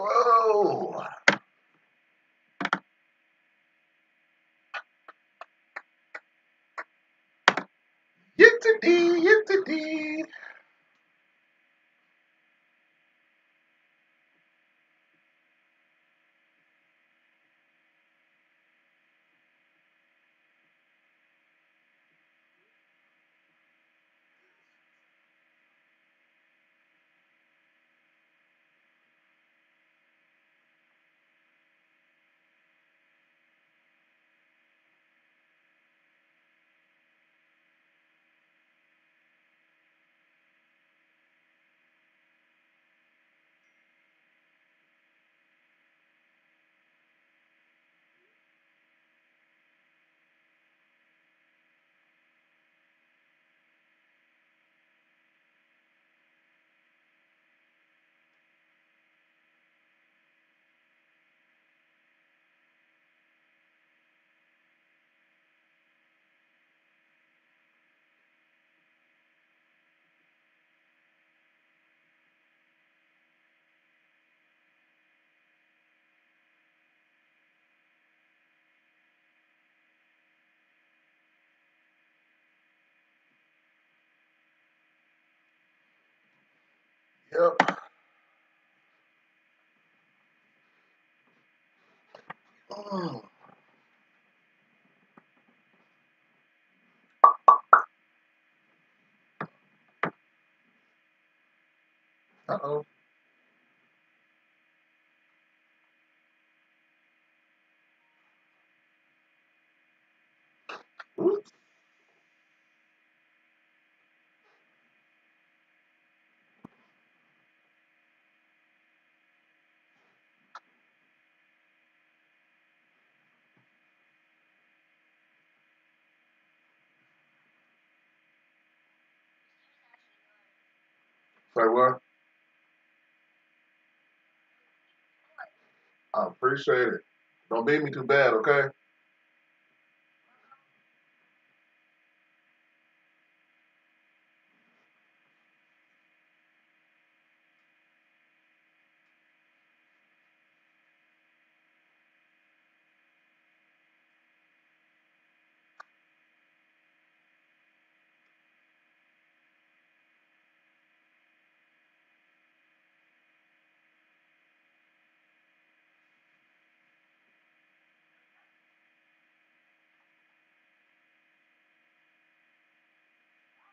Whoa! Yippee. Yep. Mm. Uh-oh. Say what? I appreciate it. Don't beat me too bad, okay?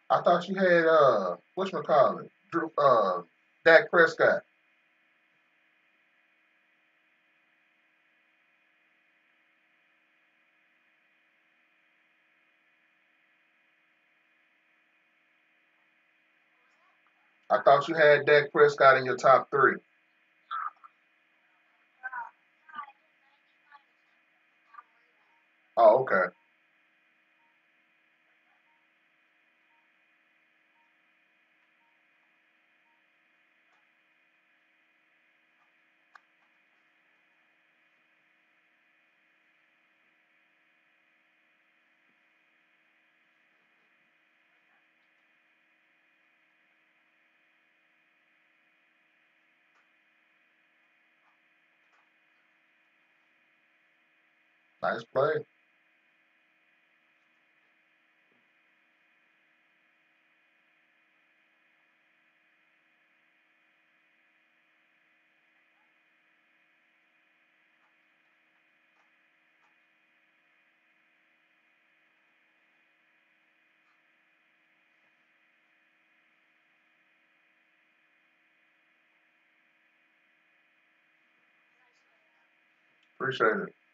I thought you had uh whatchamacallit? Drew uh Dak Prescott. I thought you had Dak Prescott in your top three. Oh, okay. Nice play. Appreciate it.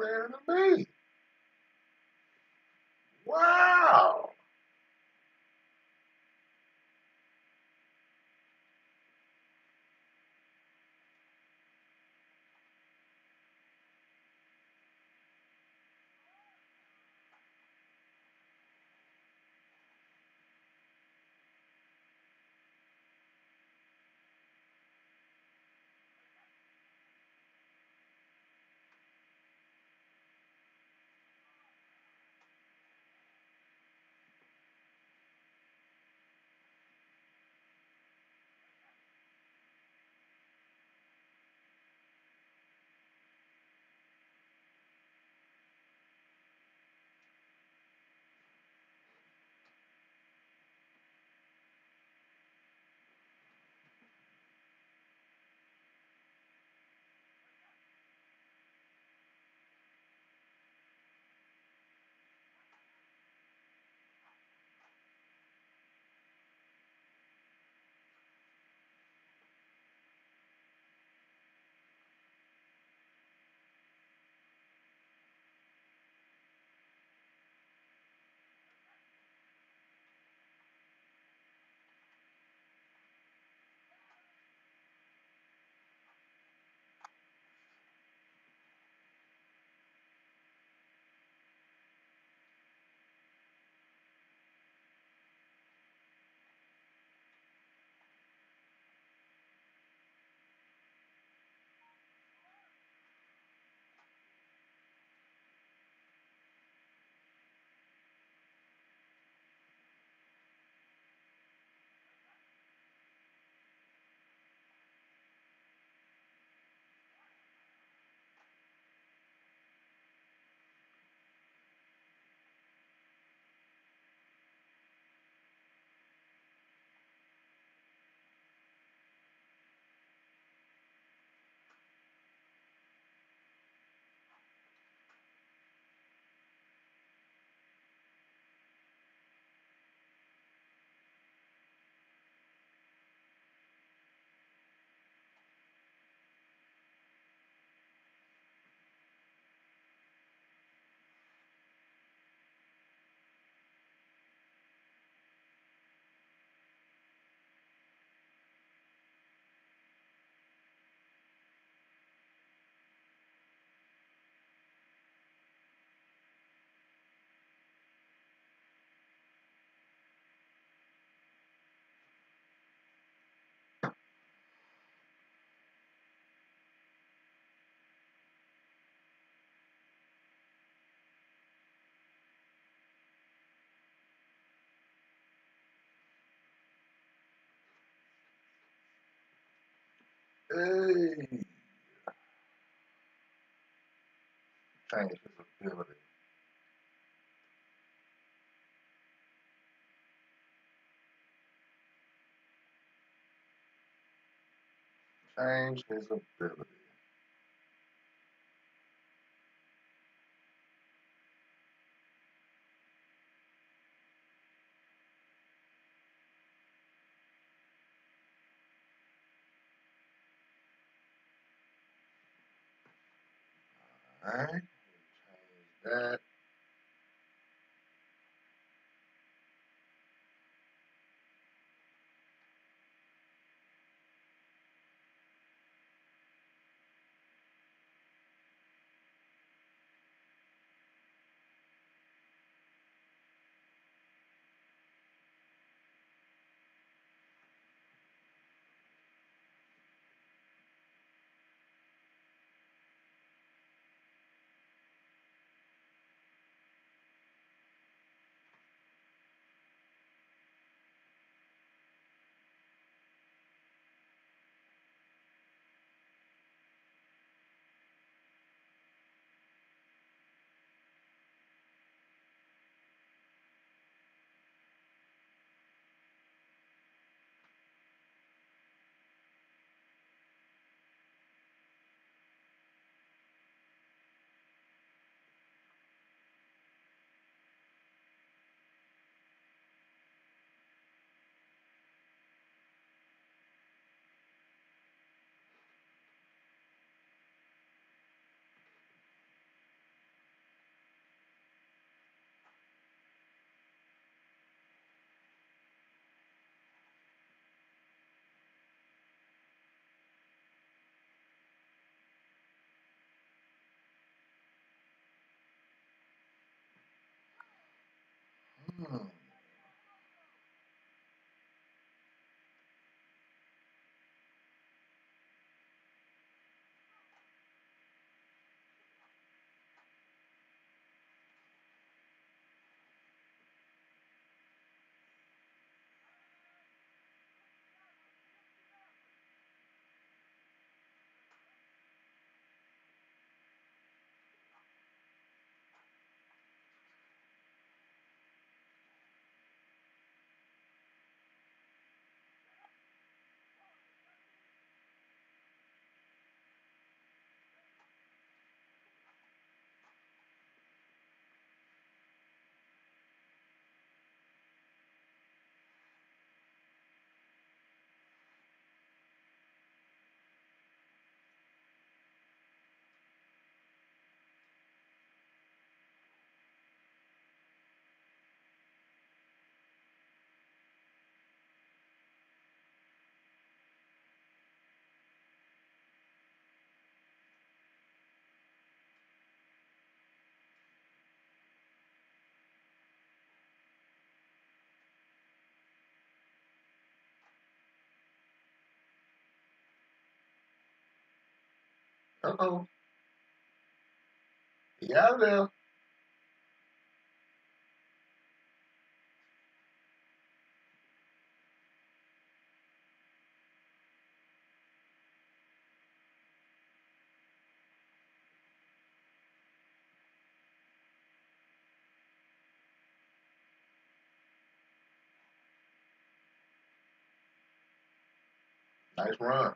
Better than me. Hey. Change his ability. Change his ability. Alright. Uh oh. He out there. Nice run.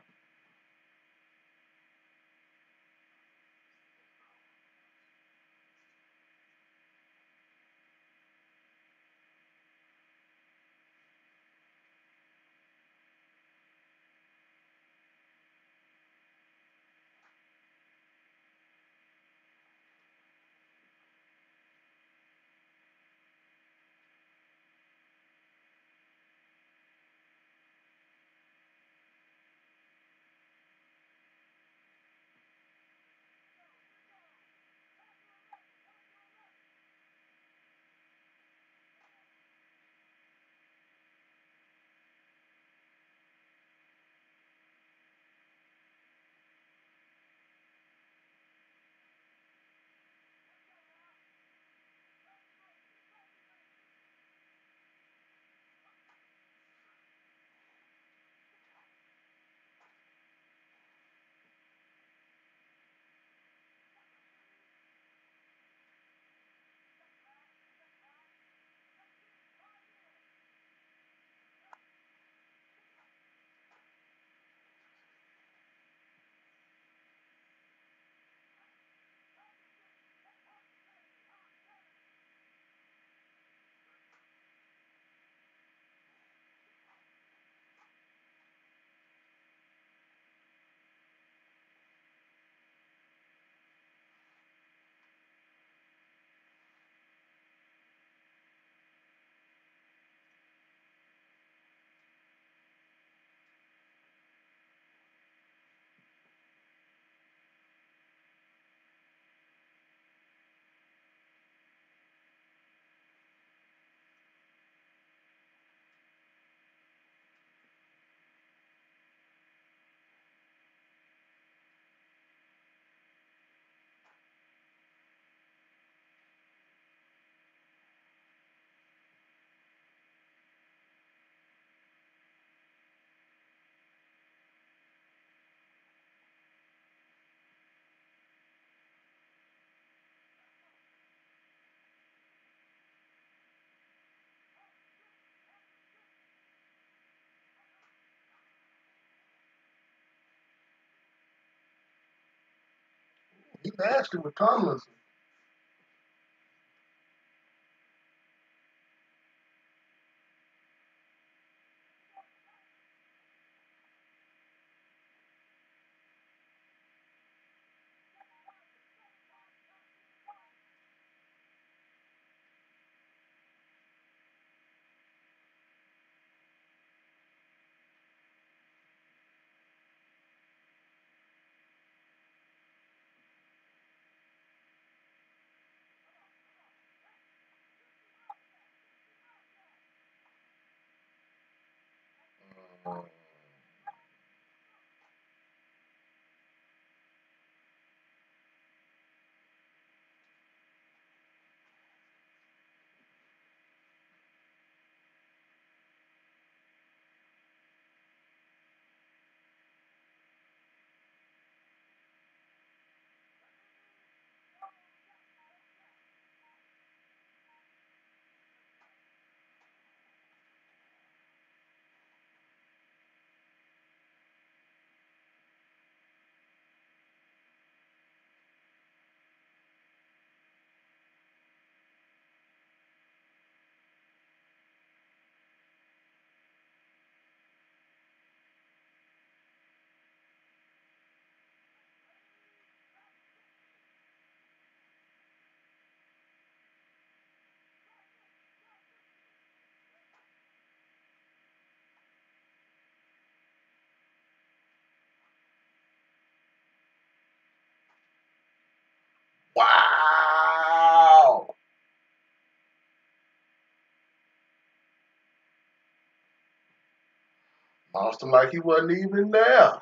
He nasty with Tomlinson. Uh, Him like he wasn't even there.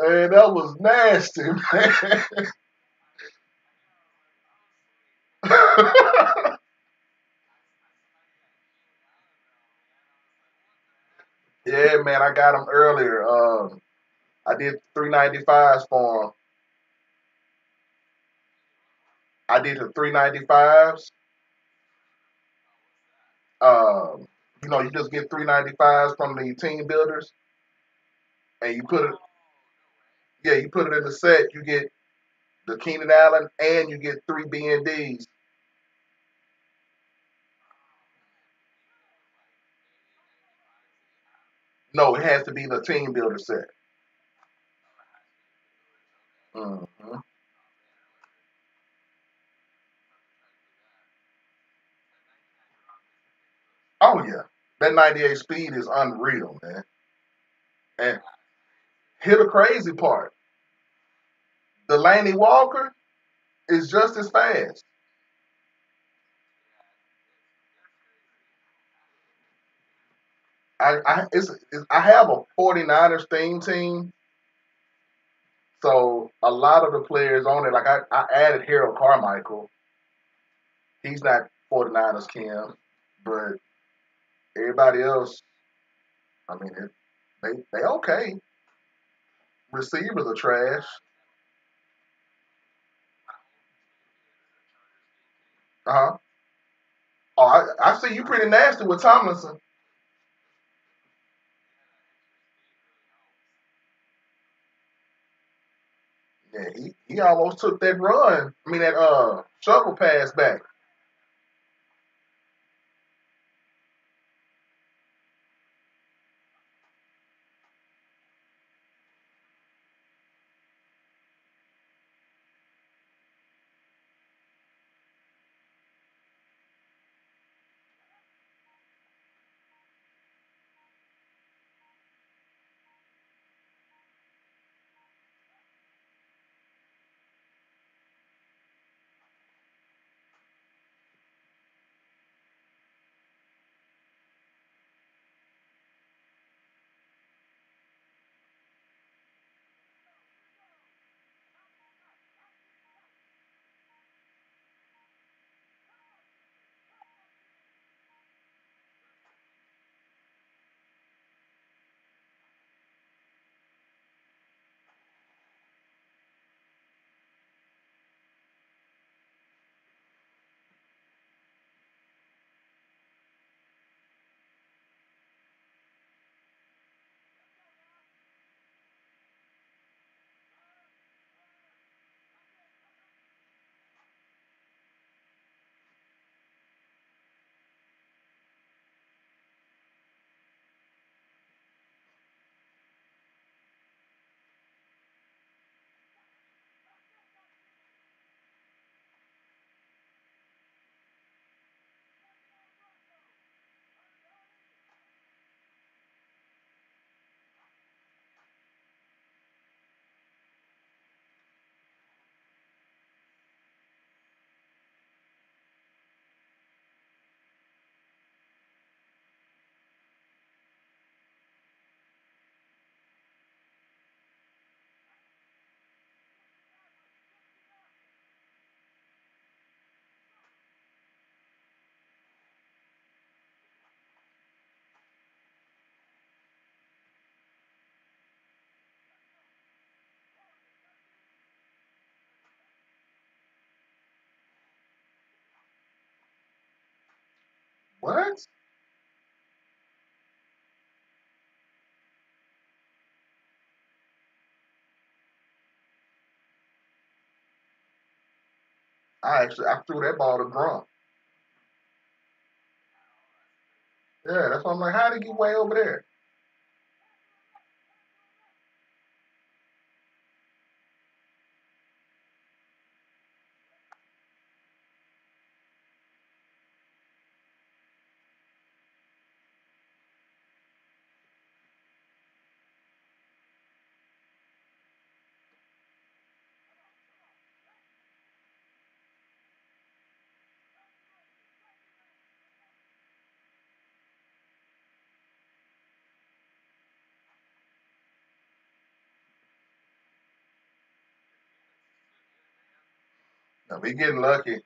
Hey, that was nasty, man. yeah, man, I got him earlier. Um, I did 395s for him. I did the 395s. Um, you know, you just get 395s from the team builders, and you put it. Yeah, you put it in the set. You get the Keenan Allen, and you get three BNDs. No, it has to be the team builder set. hmm Oh yeah, that 98 speed is unreal, man. And here the crazy part: Delanie Walker is just as fast. I I it's, it's I have a 49ers theme team, so a lot of the players on it, like I, I added Harold Carmichael. He's not 49ers Kim, but everybody else, I mean, it, they they okay. Receivers are trash. Uh huh. Oh, I, I see you pretty nasty with Tomlinson. Yeah, he, he almost took that run. I mean that uh shovel pass back. What? I actually I threw that ball to Gronk. Yeah, that's why I'm like, how did he get way over there? We getting lucky.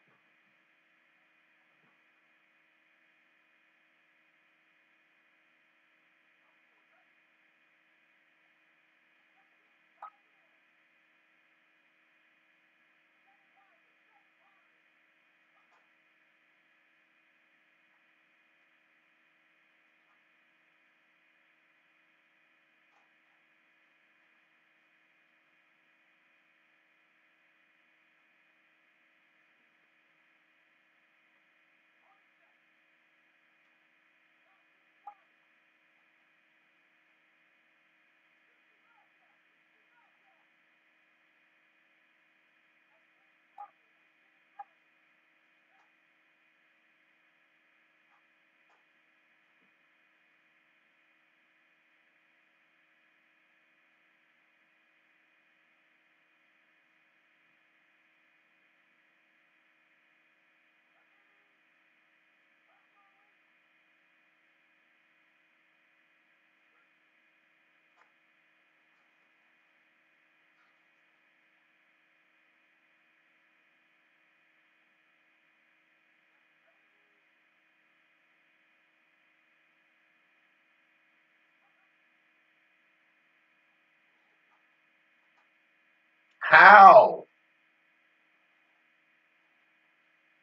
How?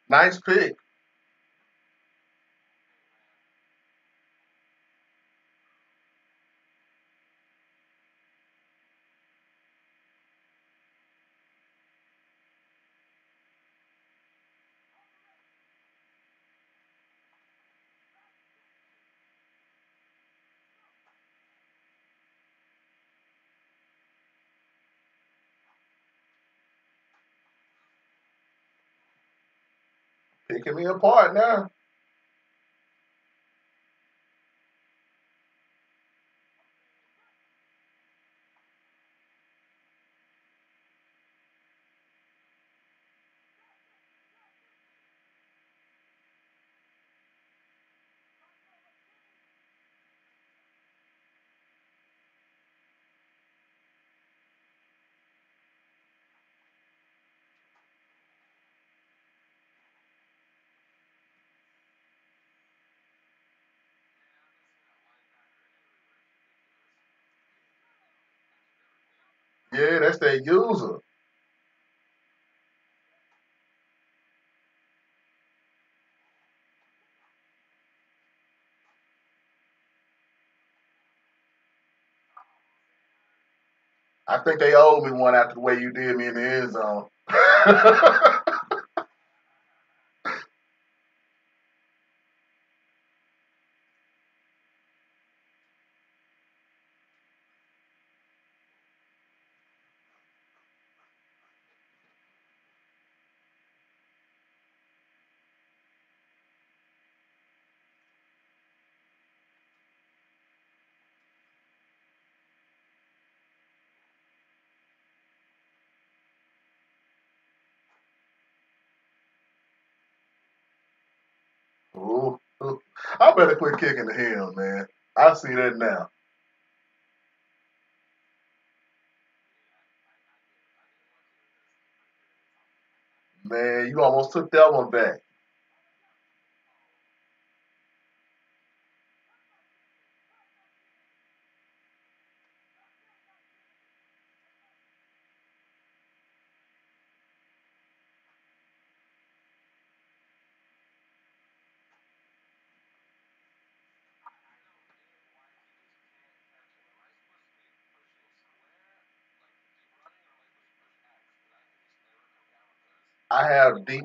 Nice pick. Picking me apart now. Yeah, that's that user. I think they owe me one after the way you did me in the end zone. Ooh, ooh. I better quit kicking the him, man. I see that now. Man, you almost took that one back. I have deep.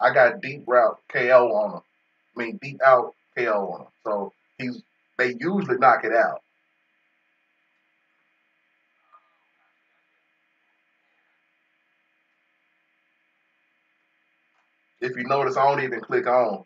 I got deep route KO on him. I mean deep out KO on him. So he's. They usually knock it out. If you notice, I don't even click on.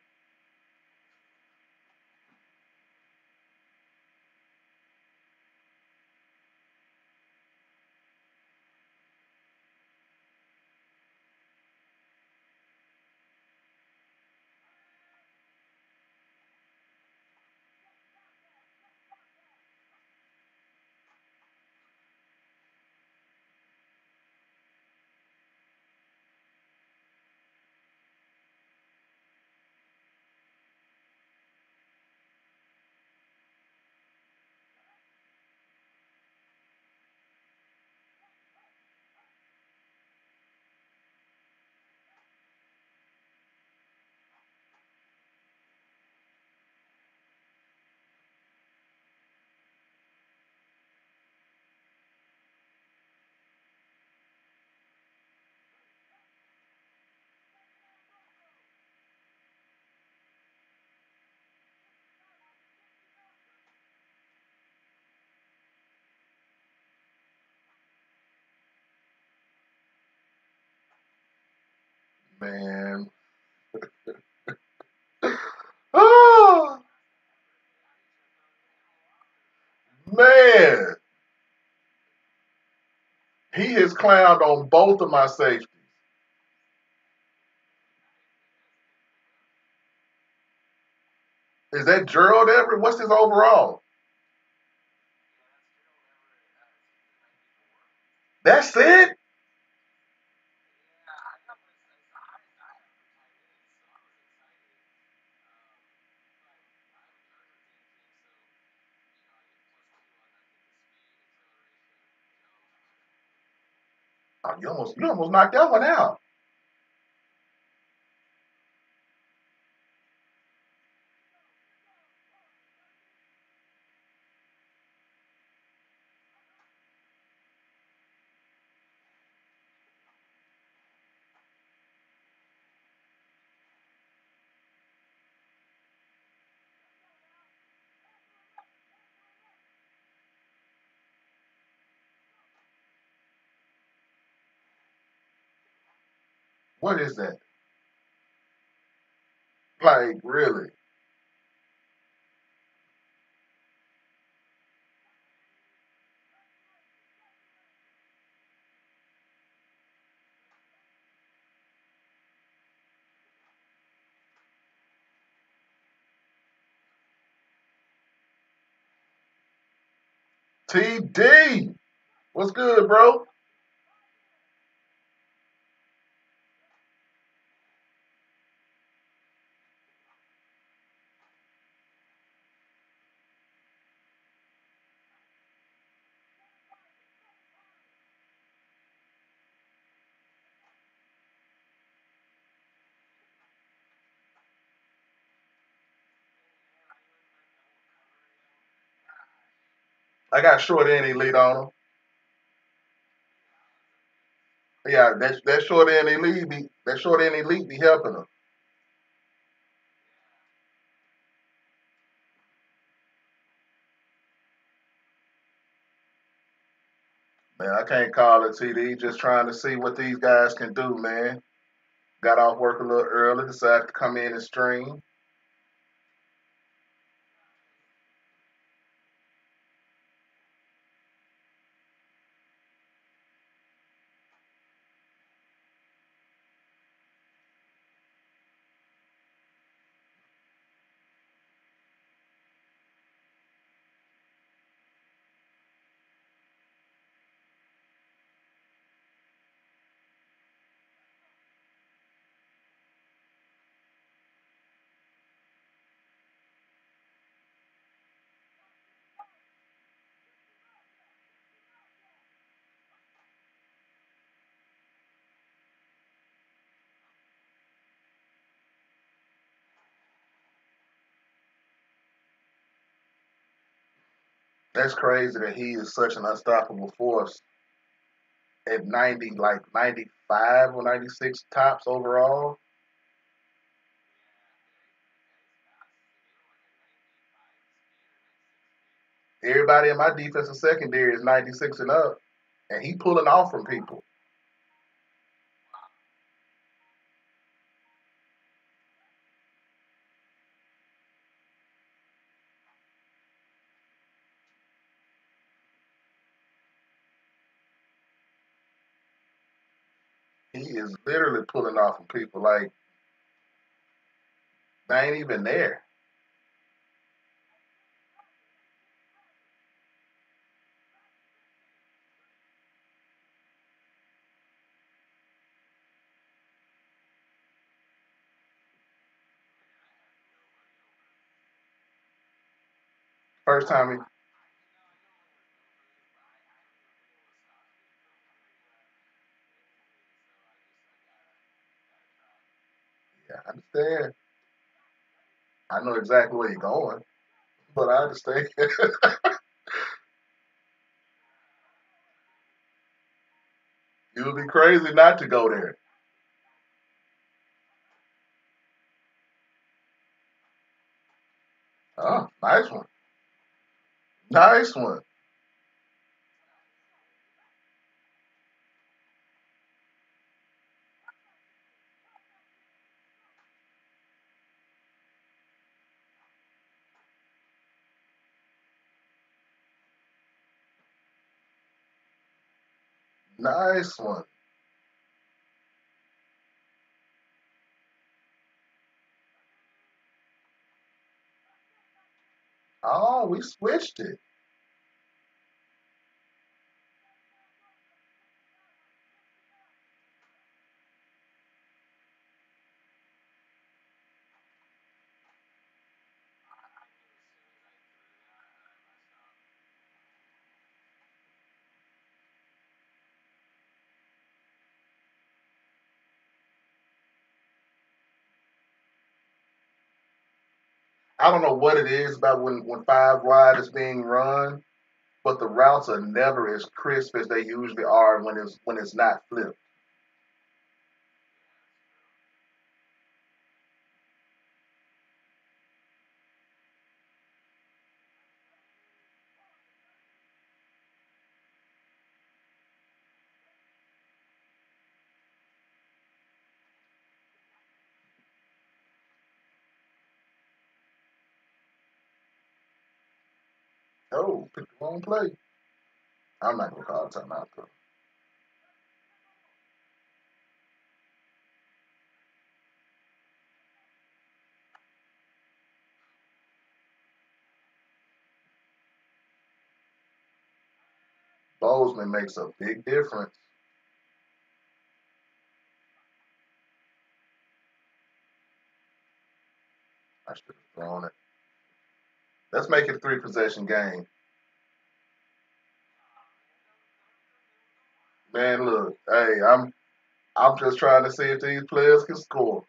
Man. oh, man. He has clowned on both of my safeties. Is that Gerald Everett? What's his overall? That's it? Oh, you almost you almost knocked that one out. What is that? Like, really? TD, what's good, bro? I got short in elite on him. Yeah, that that short in elite be that short in elite be helping him. Man, I can't call it TD. Just trying to see what these guys can do, man. Got off work a little early, decided to come in and stream. That's crazy that he is such an unstoppable force at 90, like 95 or 96 tops overall. Everybody in my defensive secondary is 96 and up, and he pulling off from people. Is literally pulling off from people like they ain't even there. First time he, yeah, I understand. I know exactly where you're going, but I understand. it would be crazy not to go there. Oh, nice one. Nice one. Nice one. Oh, we switched it. I don't know what it is about when, when five wide is being run, but the routes are never as crisp as they usually are when it's when it's not flipped. Wrong play. I'm not gonna call timeout though. Bozeman makes a big difference. I should have thrown it. Let's make it a three possession game. Man, look, hey, I'm I'm just trying to see if these players can score.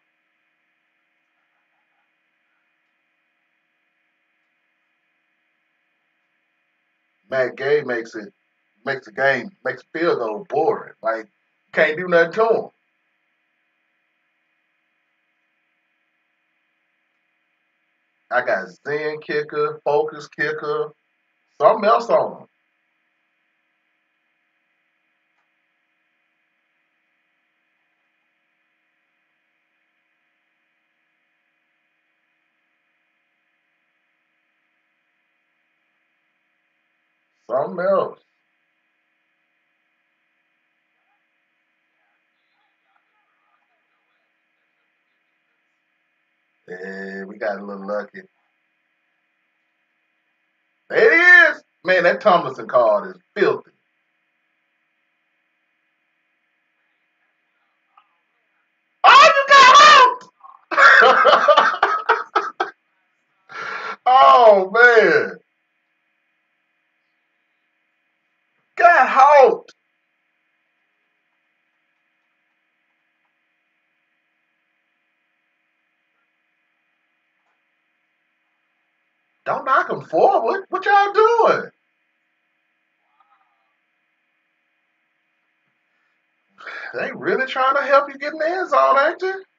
Matt Gay makes it makes the game makes field goal boring. Like can't do nothing to him. I got Zen kicker, focus kicker, something else on him. Something else. Yeah, we got a little lucky. There it is. Man, that Tomlinson card is filthy. Oh, you got out! oh man. Got out. Don't knock him forward. What y'all doing? They really trying to help you get in the end zone, ain't you?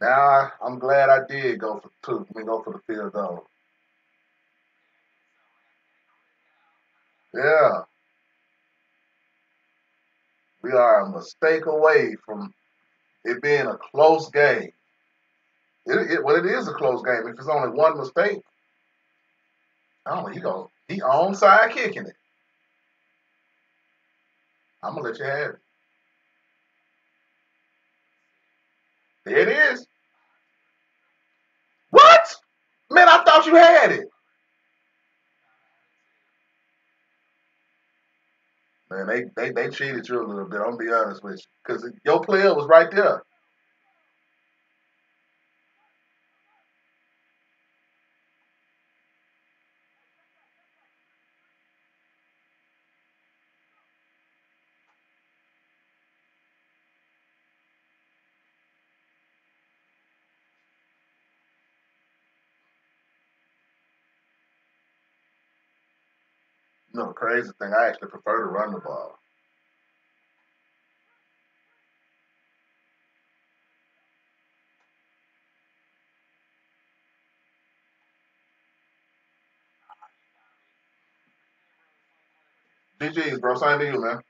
Now I'm glad I did go for two. I mean, go for the field goal. Yeah, we are a mistake away from it being a close game. It, it well, it is a close game. If it's only one mistake, I don't oh, he go he onside kicking it. I'm gonna let you have it. There it is. What? Man, I thought you had it. Man, they they, they cheated you a little bit. I'm gonna be honest with you, because your player was right there. crazy thing, I actually prefer to run the ball. GG's, bro. Same to you, man.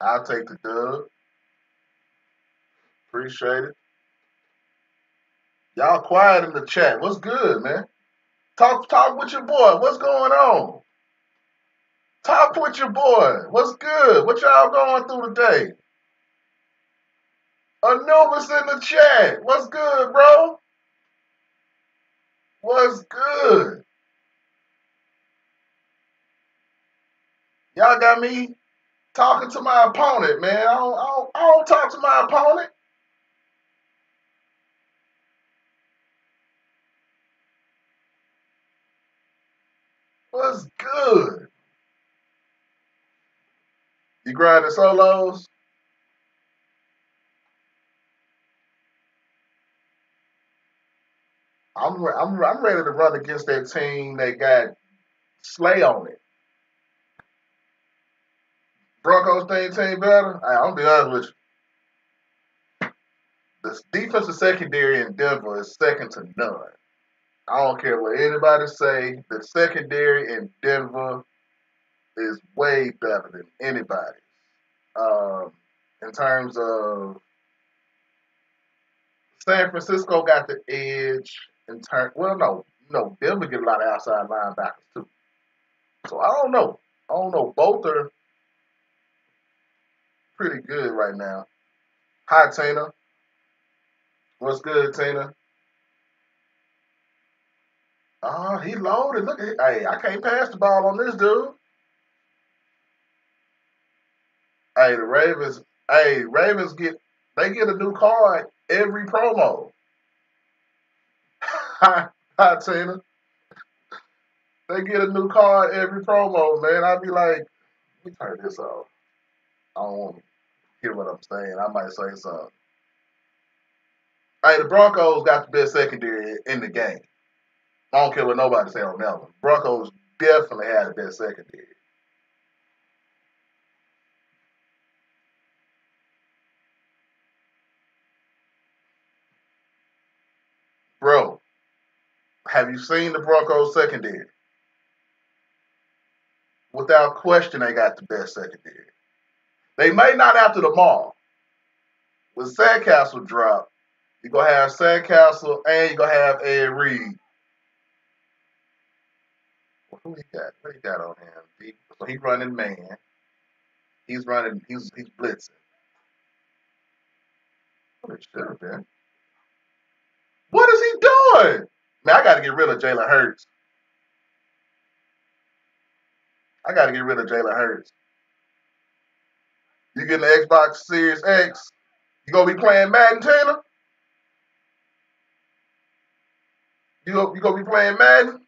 I'll take the dub. Appreciate it. Y'all quiet in the chat. What's good, man? Talk talk with your boy. What's going on? Talk with your boy. What's good? What y'all going through today? Anubis in the chat. What's good, bro? What's good? Y'all got me talking to my opponent, man. I don't, I don't, I don't talk to my opponent. What's good? You grinding solos? I'm re- I'm I'm ready to run against that team that got Slay on it. Broncos thing team better. I, gonna be honest with you. The defensive secondary in Denver is second to none. I don't care what anybody say. The secondary in Denver is way better than anybody. Um, in terms of San Francisco got the edge in turn. Well, no, no, Denver get a lot of outside linebackers too. So I don't know. I don't know. Both are pretty good right now. Hi, Tina. What's good, Tina? Oh, he loaded. Look at Hey, I can't pass the ball on this dude. Hey, the Ravens. Hey, Ravens get they get a new card every promo. Hi, hi, Tina. They get a new card every promo, man. I'd be like, let me turn this off. I don't want to hear what I'm saying. I might say something. Hey, the Broncos got the best secondary in the game. I don't care what nobody say on that one. Broncos definitely had the best secondary. Bro, have you seen the Broncos secondary? Without question, they got the best secondary. They may not after the mall. When Sandcastle drop, you're going to have Sandcastle and you're going to have Ed Reed. Who he got? What he got on him? He, so he running man. He's running, he's, he's blitzing. What it should have been. What is he doing? Man, I got to get rid of Jalen Hurts. I got to get rid of Jalen Hurts. You getting the Xbox Series X? You gonna be playing Madden, Taylor? You go, you gonna be playing Madden?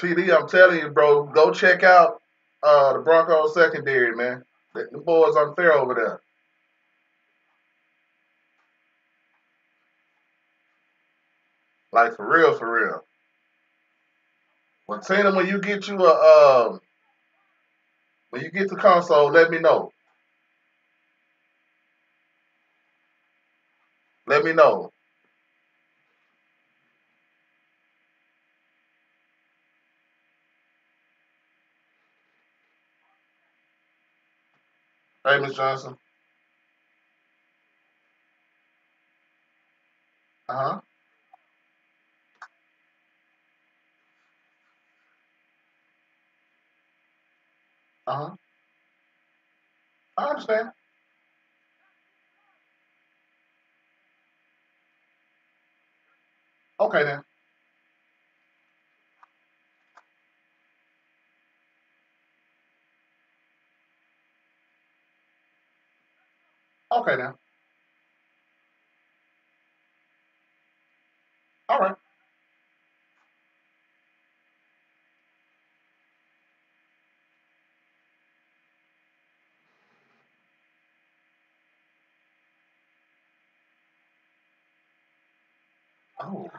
PD, I'm telling you, bro, go check out uh, the Broncos secondary, man. The, boys unfair over there. Like for real, for real. Well, Tina, when you get you a um, when you get the console, let me know. Let me know. Hey, Miss Johnson. Uh huh. Uh huh. I understand. Okay then. Okay then. All right. Oh,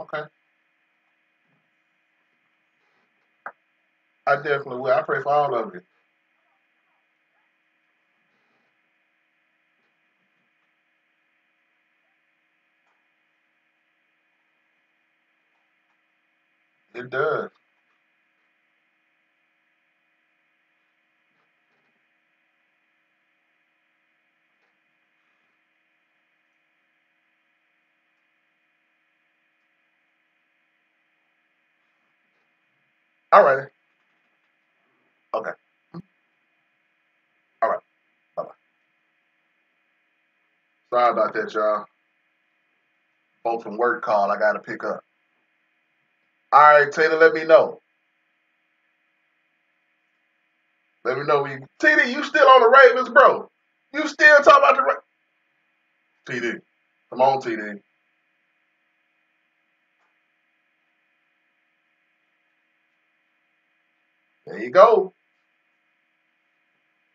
okay. I definitely will. I pray for all of you. It does. All right. Okay. Mm-hmm. All right. Bye bye. Sorry about that, y'all. Both from work call I got to pick up. All right, Taylor, let me know. Let me know. We TD, you still on the Ravens, bro? You still talking about the Ra- TD? Come on, TD. There you go.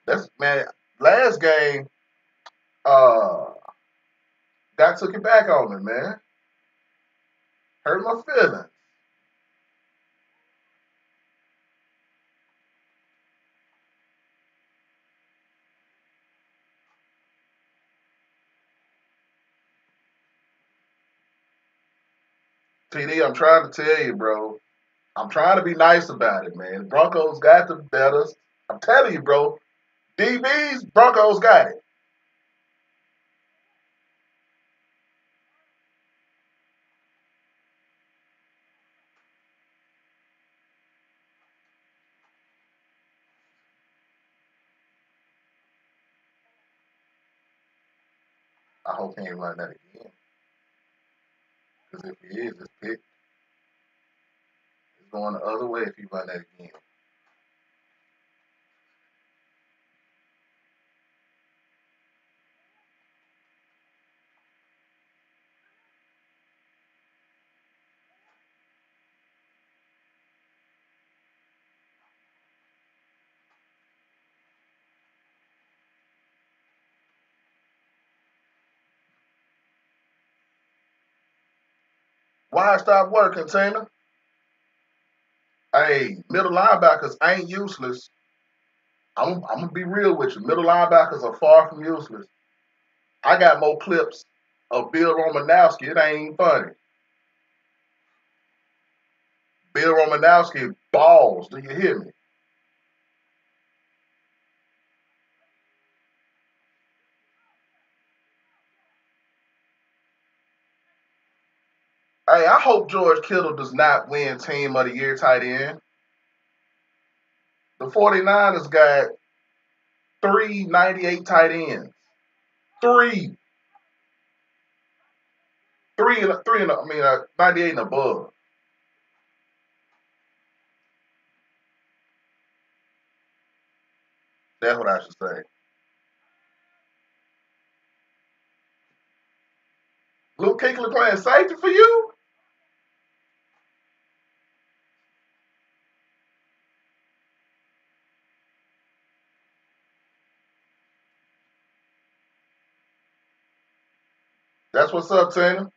That's man. Last game, uh, that took it back on me, man. Hurt my feelings. TD, I'm trying to tell you, bro. I'm trying to be nice about it, man. Broncos got the better. I'm telling you, bro. DBs, Broncos got it. I hope he ain't run that again. Because if he is, it's pick. It's going the other way if he run that again. Why stop working, Tina? Hey, middle linebackers ain't useless. I'm, I'm gonna be real with you. Middle linebackers are far from useless. I got more clips of Bill Romanowski. It ain't funny. Bill Romanowski balls. Do you hear me? Hey, I hope George Kittle does not win Team of the Year tight end. The 49ers got three 98 tight ends. Three. Three and three and I mean uh, 98 and above. That's what I should say. Luke Kuechly playing safety for you? That's what's up, Tina.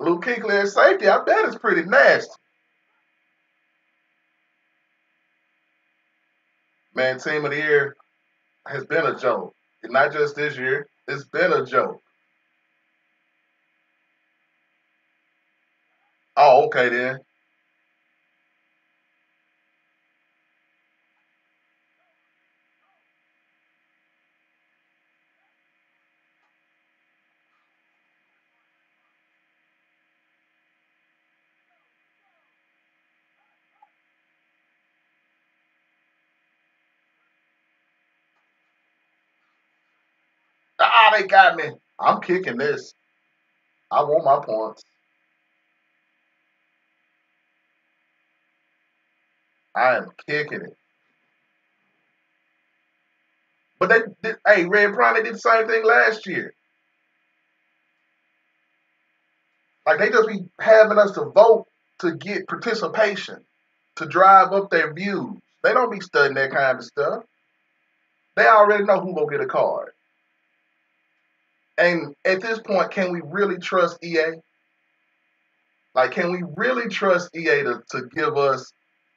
Luke Kuechly at safety, I bet it's pretty nasty. Man, team of the year has been a joke. Not just this year, it's been a joke. Oh, okay then. Ah, they got me. I'm kicking this. I want my points. I am kicking it. But they did, hey, Red probably did the same thing last year. Like they just be having us to vote to get participation, to drive up their views. They don't be studying that kind of stuff. They already know who gonna get a card. And at this point, can we really trust EA? Like, can we really trust EA to, to give us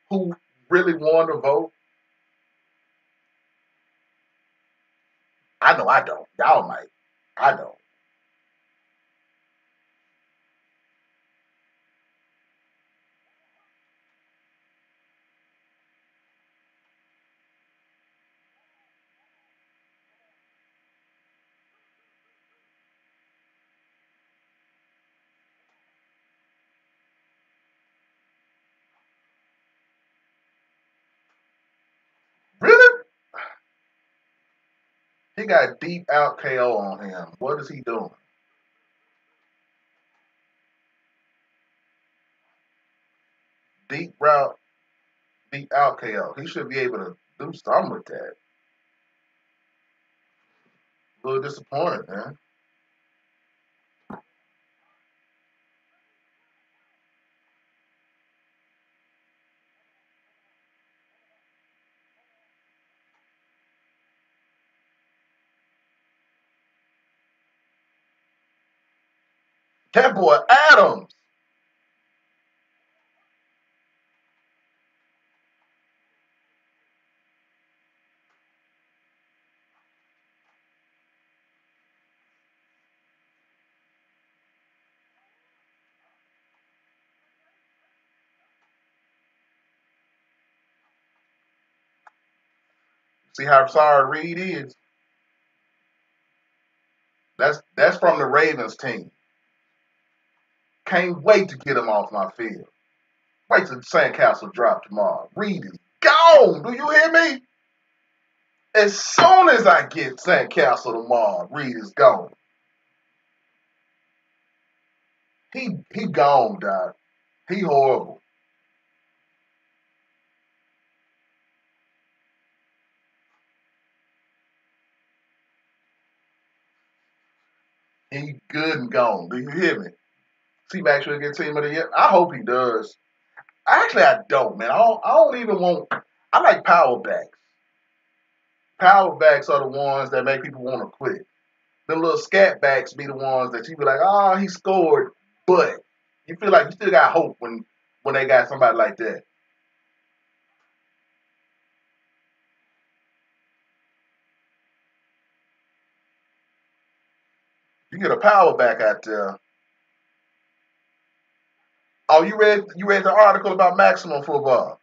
who really want to vote? I know I don't. Y'all might. I don't. Really? He got deep out KO on him. What is he doing? Deep route, deep out KO. He should be able to do something with that. A little disappointed, man. That boy Adams. See how sorry Reed is? That's that's from the Ravens team. Can't wait to get him off my field. Wait till Sandcastle drop tomorrow. Reed is gone. Do you hear me? As soon as I get Sandcastle tomorrow, Reed is gone. He he gone, Doc. He horrible. He good and gone. Do you hear me? Max should get team of the year. I hope he does. Actually, I don't, man. I don't, I don't even want. I like power backs. Power backs are the ones that make people want to quit. The little scat backs be the ones that you be like, oh, he scored, but you feel like you still got hope when when they got somebody like that. You get a power back out there. Oh, you read you read the article about maximum football.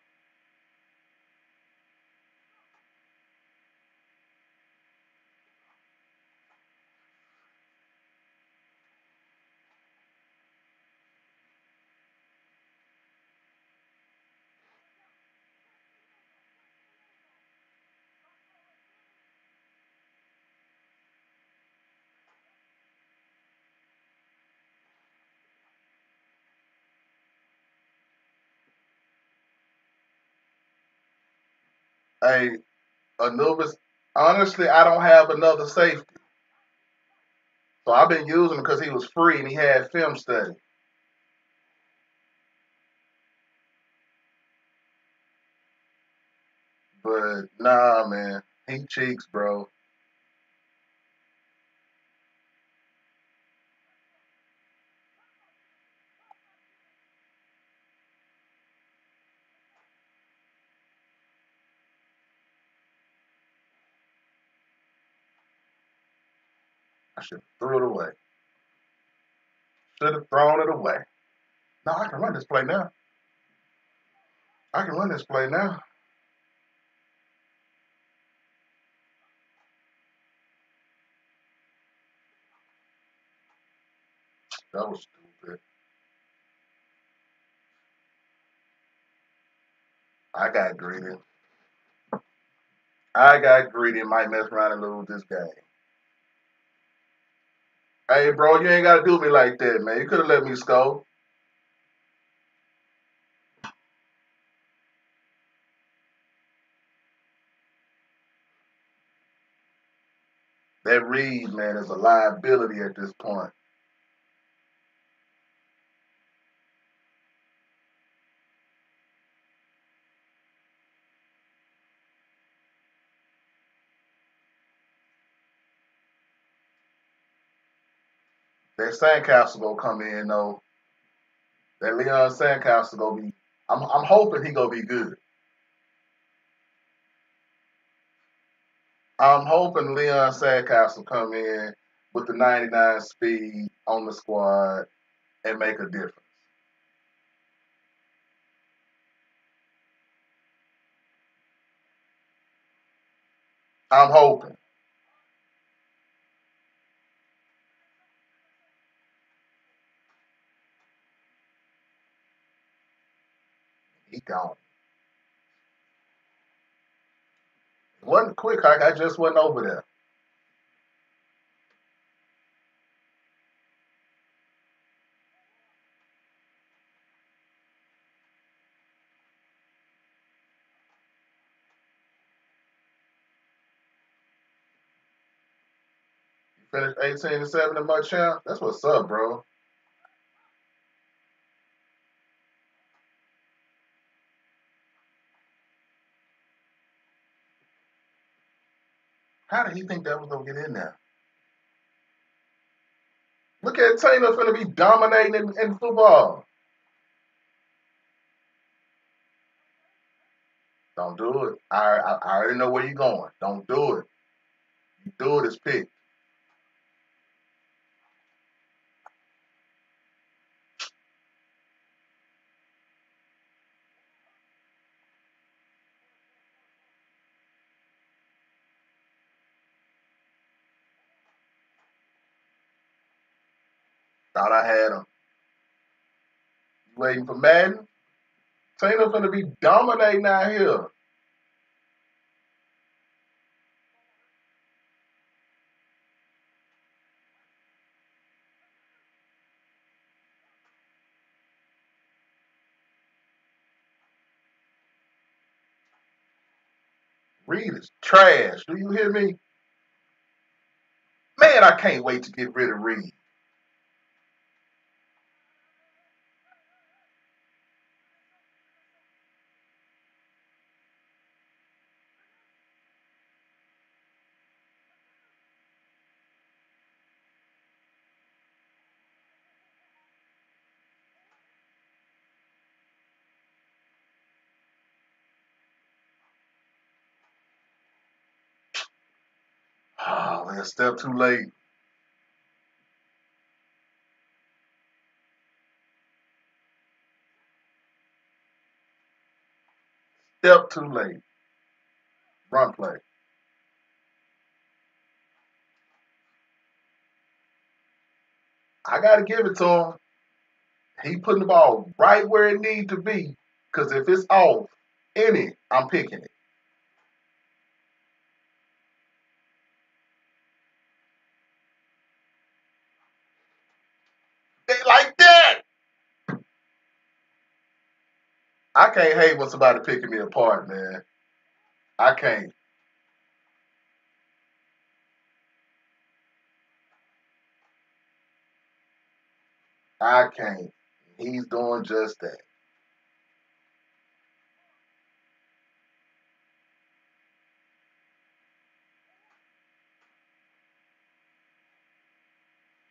Hey, Anubis, honestly, I don't have another safety. So I've been using him because he was free and he had film study. But nah, man, he cheeks, bro. I should have threw it away. Should have thrown it away. No, I can run this play now. I can run this play now. That was stupid. I got greedy. I got greedy and might mess around and lose this game. Hey, bro, you ain't got to do me like that, man. You could have let me score. That Reed, man, is a liability at this point. That Sandcastle gonna come in though. That Leon Sandcastle gonna be I'm I'm hoping he gonna be good. I'm hoping Leon Sandcastle come in with the 99 speed on the squad and make a difference. I'm hoping. He gone. It wasn't quick, like I just wasn't over there. Finished 18 to 7 in my champ. That's what's up, bro. How did he think that was gonna get in there? Look at Taylor finna be dominating in, in football. Don't do it. I, I I already know where you're going. Don't do it. You do it, it's picked. Thought I had him. Waiting for Madden? gonna be dominating out here. Reed is trash. Do you hear me? Man, I can't wait to get rid of Reed. Man, step too late. Step too late. Run play. I gotta give it to him. He putting the ball right where it need to be. Cause if it's off any, I'm picking it. They like that. I can't hate when somebody picking me apart, man. I can't. I can't. He's doing just that.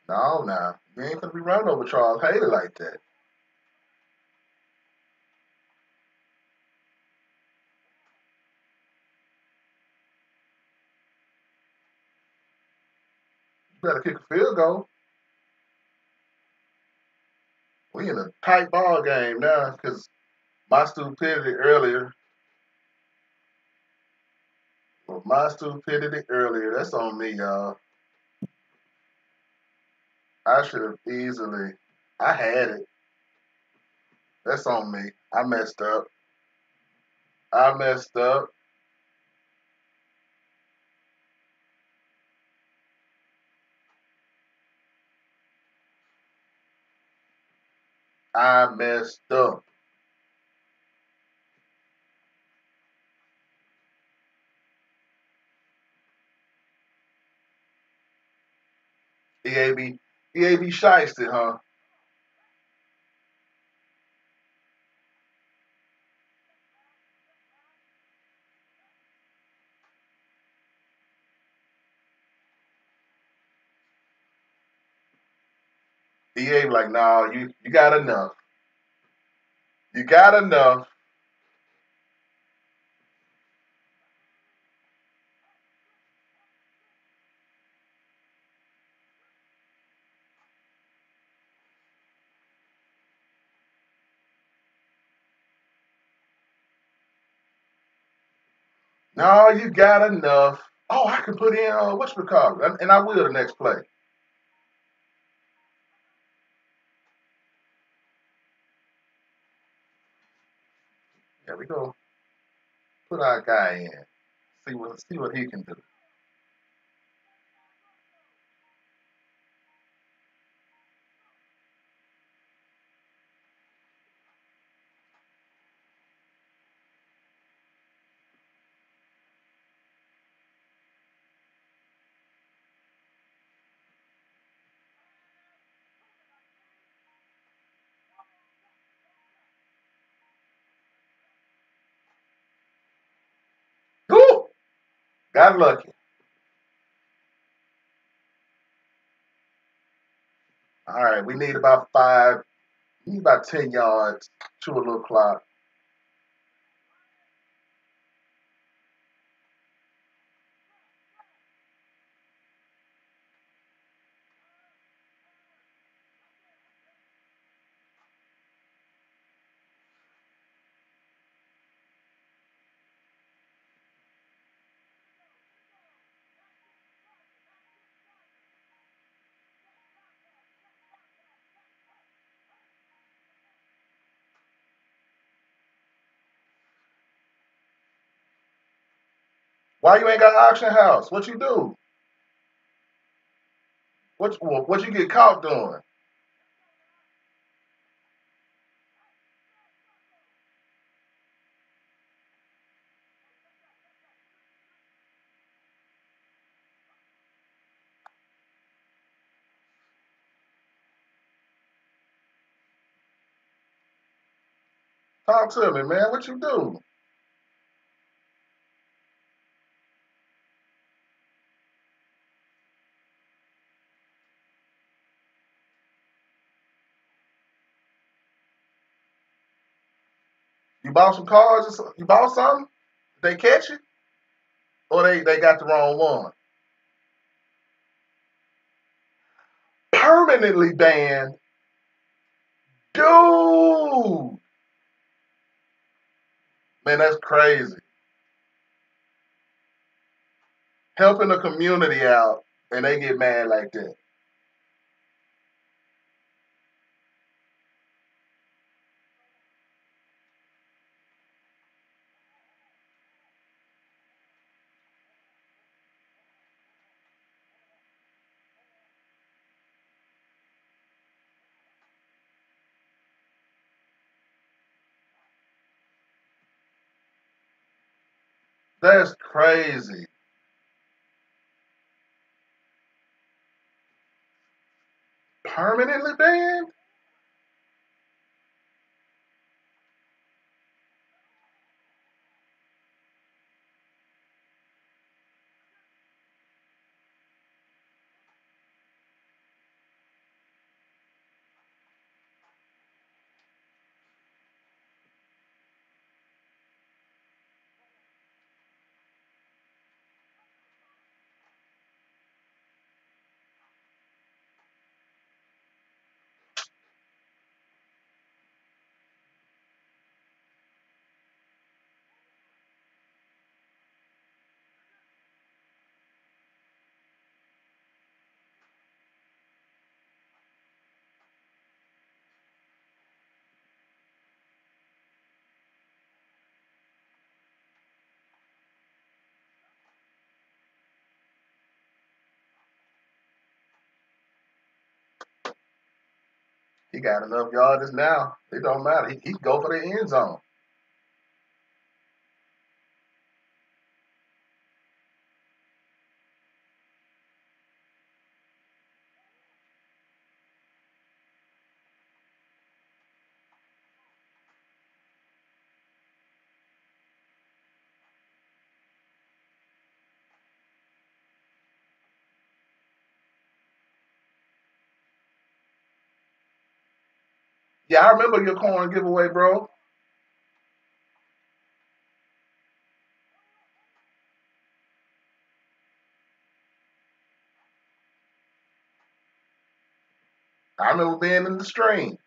No, now you ain't gonna be running over Charles Haley like that. Better kick a field goal. We in a tight ball game now because my stupidity earlier. Well, my stupidity earlier. That's on me, y'all. I should have easily. I had it. That's on me. I messed up. I messed up. I messed up. EAB, EAB shiesty, huh? EA like, nah, you you got enough. You got enough. No, you got enough. Oh, I can put in uh, what's call and, and I will the next play. There we go. Put our guy in. See what see what he can do. Got lucky. All right, we need about five, we need about 10 yards to a little clock. Why you ain't got an auction house? What you do? What what you get caught doing? Talk to me, man. What you do? You bought some cars or something? You bought something? They catch it? Or they, they got the wrong one? Permanently banned? Dude! Man, that's crazy. Helping the community out and they get mad like that. That's crazy. Permanently banned? He got enough yards now. It don't matter. He, he go for the end zone. Yeah, I remember your corn giveaway, bro. I remember being in the stream.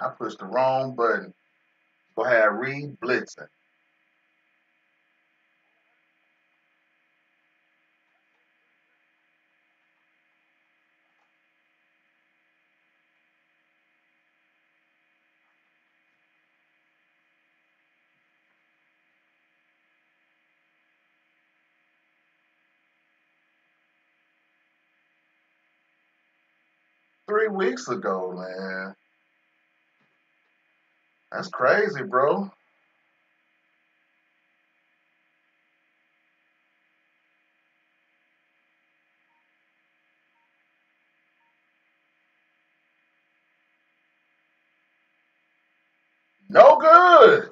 I pushed the wrong button. Go ahead, read blitzing. Three weeks ago, man. That's crazy, bro. No good.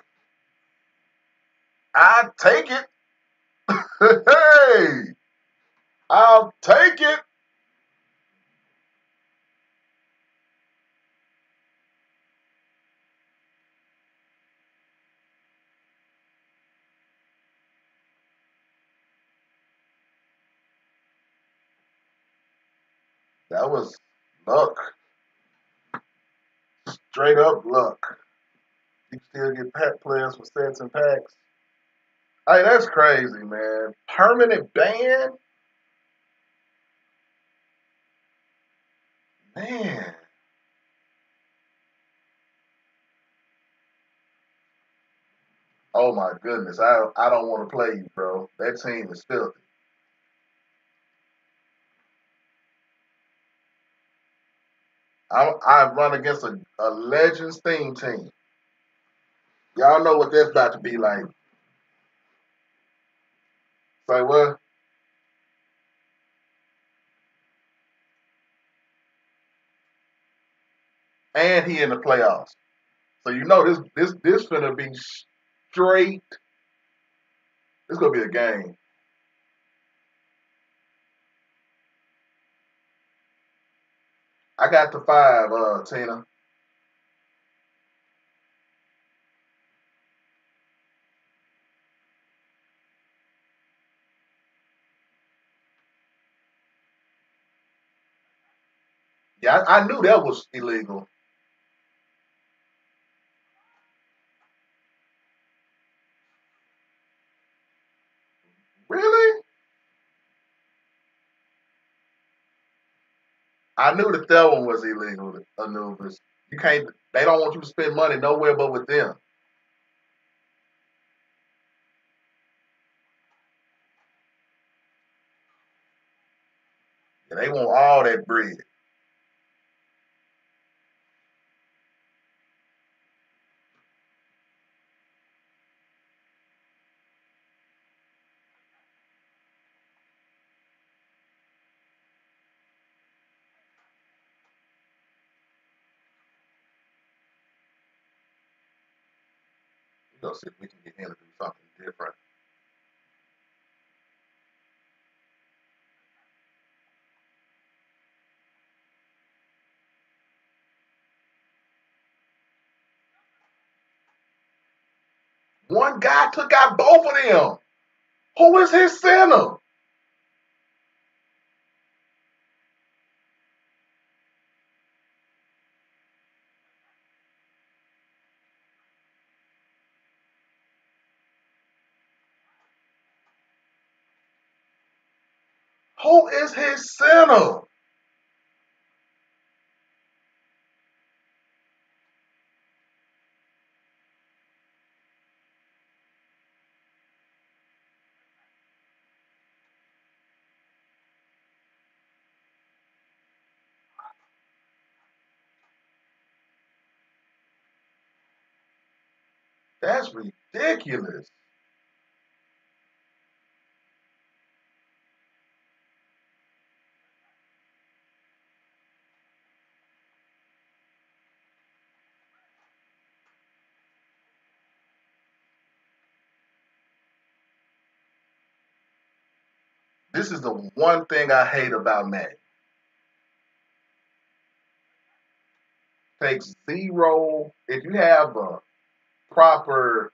I take it. hey, I'll take it. That was luck. Straight up luck. You still get pack players for sets and packs. Hey, that's crazy, man. Permanent ban? Man. Oh my goodness. I I don't want to play you, bro. That team is filthy. I I run against a, a Legends theme team. Y'all know what that's about to be like. Say what? And he in the playoffs. So you know this this this gonna be straight. It's gonna be a game. I got the five, uh, Tina. Yeah, I, I knew that was illegal. Really? I knew that that one was illegal, Anubis. You can't. They don't want you to spend money nowhere but with them. And they want all that bread. We're see if we can get him to do something different. One guy took out both of them. Who is his center? Who is his center? That's ridiculous. This is the one thing I hate about Madden. Takes zero. If you have a proper,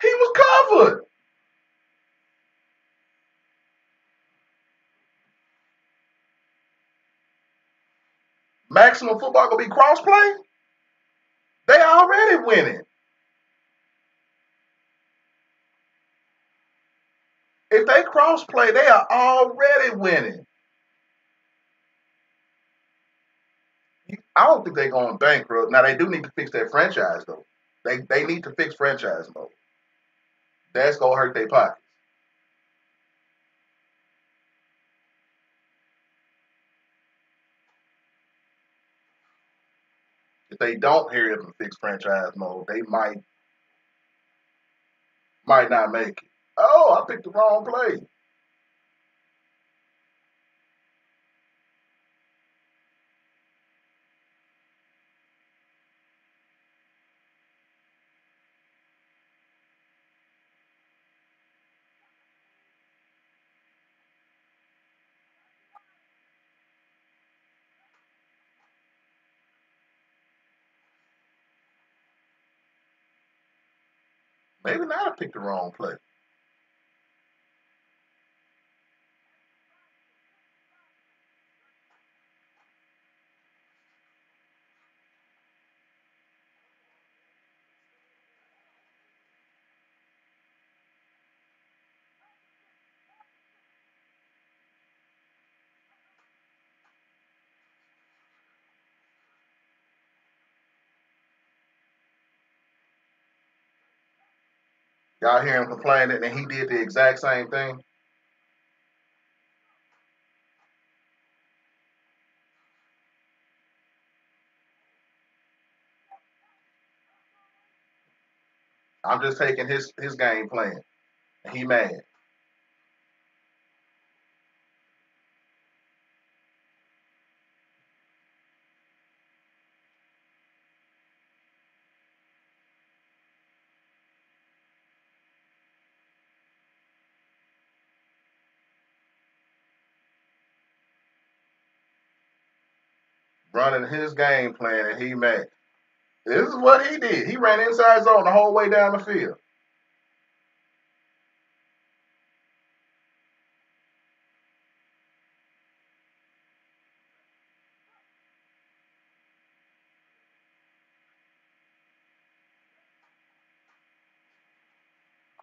he was covered. Maximum football gonna be crossplay. They already winning. If they crossplay, they are already winning. I don't think they're going bankrupt. Now they do need to fix their franchise though. They they need to fix franchise mode. That's gonna hurt their pockets. If they don't up and fix franchise mode, they might might not make it. Oh, I picked the wrong play. Maybe not I picked the wrong play. Y'all hear him complaining and he did the exact same thing? I'm just taking his his game plan. He mad. Running his game plan and he made. This is what he did. He ran inside zone the whole way down the field.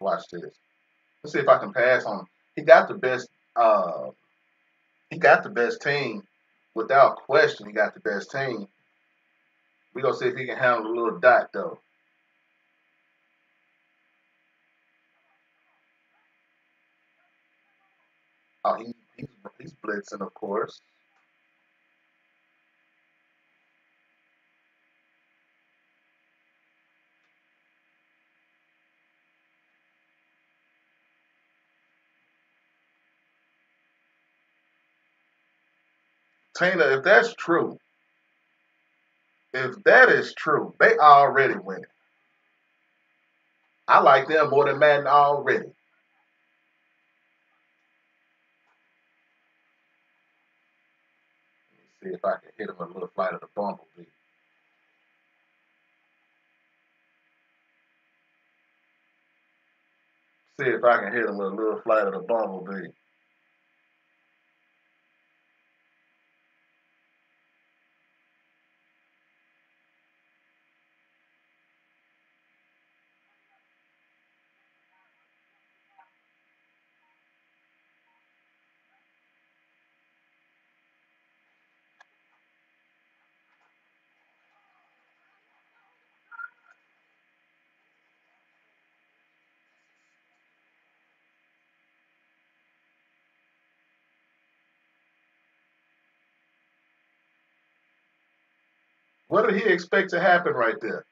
Watch this. Let's see if I can pass on him. He got the best uh he got the best team. Without question, he got the best team. We're gonna see if he can handle a little dot though. Oh, he, he's he's blitzing, of course. Tina, if that's true, if that is true, they already winning. I like them more than Madden already. See if I can hit him a little flight of the bumblebee. See if I can hit him with a little flight of the bumblebee. What did he expect to happen right there?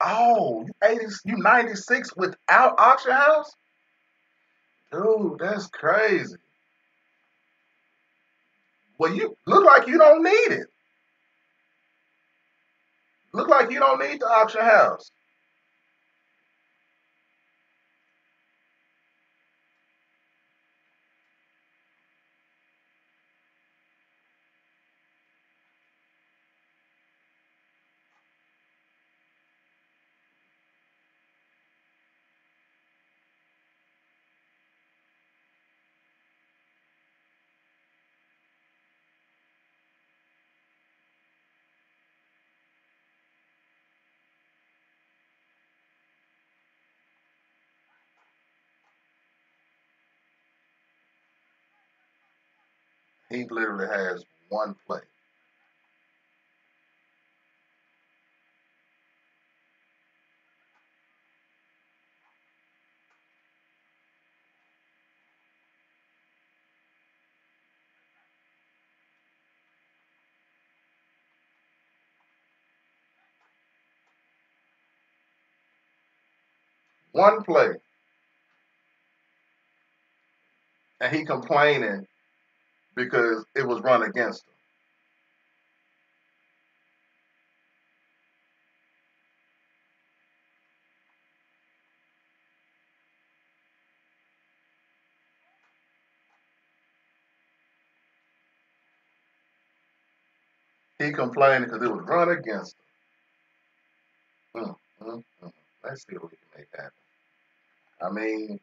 Oh, you 80, you 96 without auction house? Dude, that's crazy. Well, you look like you don't need it. Look like you don't need the auction house. He literally has one play. One play. And he complaining because it was run against him. He complained because it was run against him. Mm, mm, mm. Let's see what we can make happen. I mean,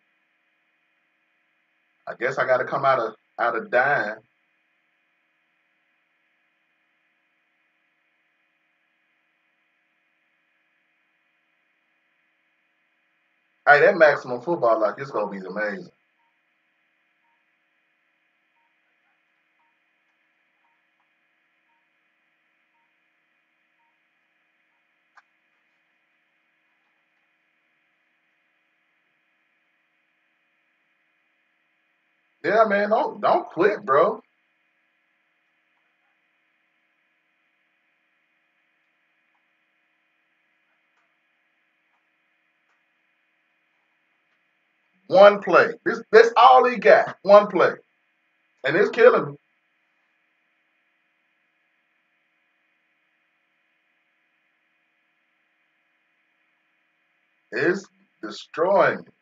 I guess I got to come out of out of dying. Hey, that maximum football like it's gonna be amazing. Yeah, man, don't don't quit, bro. One play. This that's all he got. One play. And it's killing me. It's destroying me.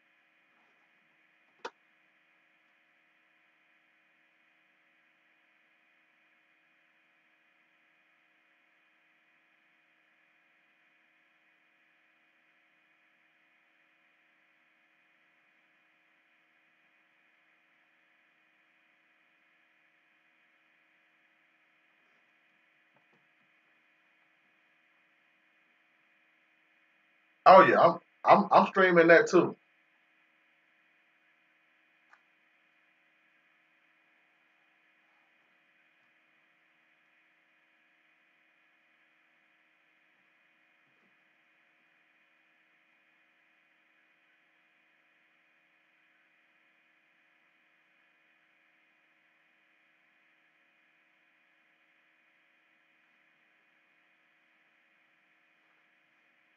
Oh yeah, I'm I'm I'm streaming that too.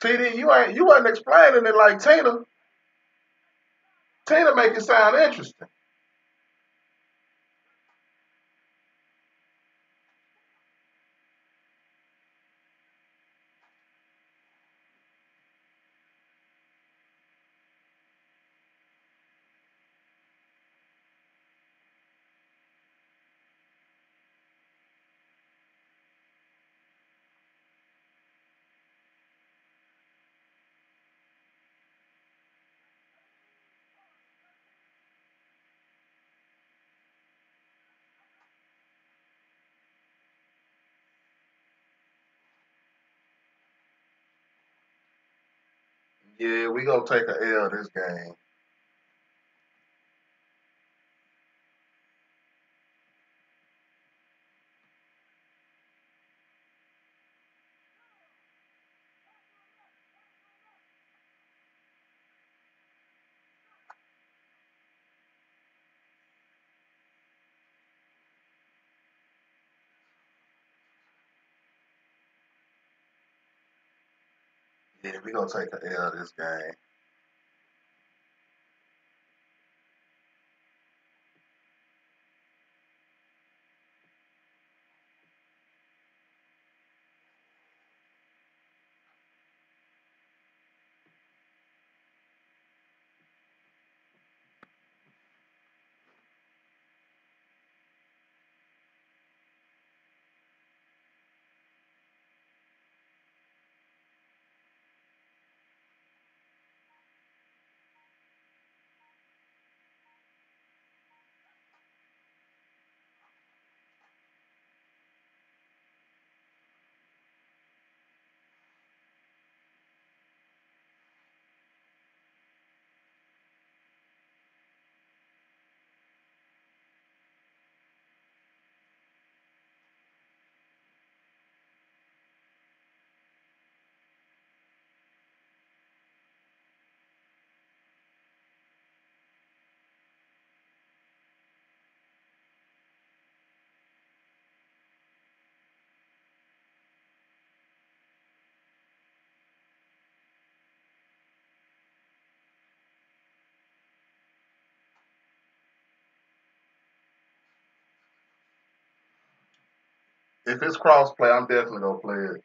TD, you ain't you wasn't explaining it like Tina. Tina make it sound interesting. Yeah, we gonna take a L this game. Yeah, we gonna take a L this game. If it's crossplay, I'm definitely gonna play it.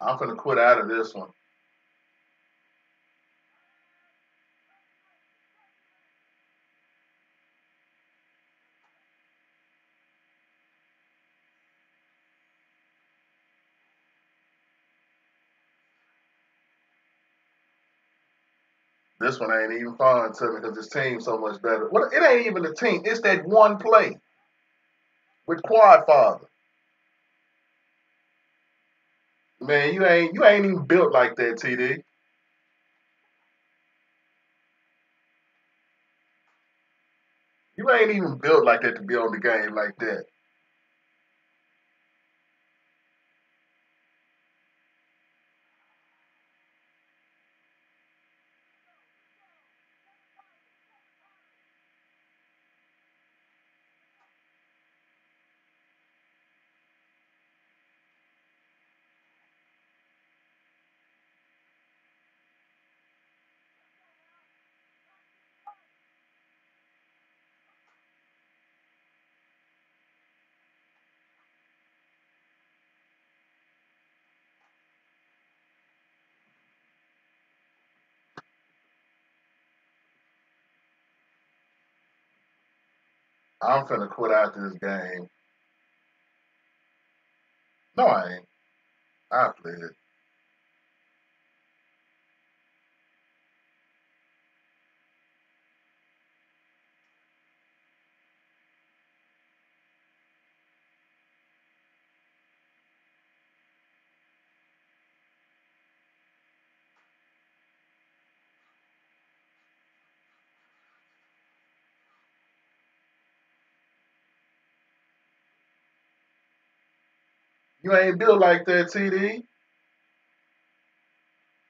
I'm gonna quit out of this one. This one ain't even fun to me because this team's so much better. What? It ain't even a team. It's that one play with Quad Father. Man, you ain't you ain't even built like that, TD. You ain't even built like that to be on the game like that. I'm finna quit out this game. No, I ain't. I play You ain't built like that, TD.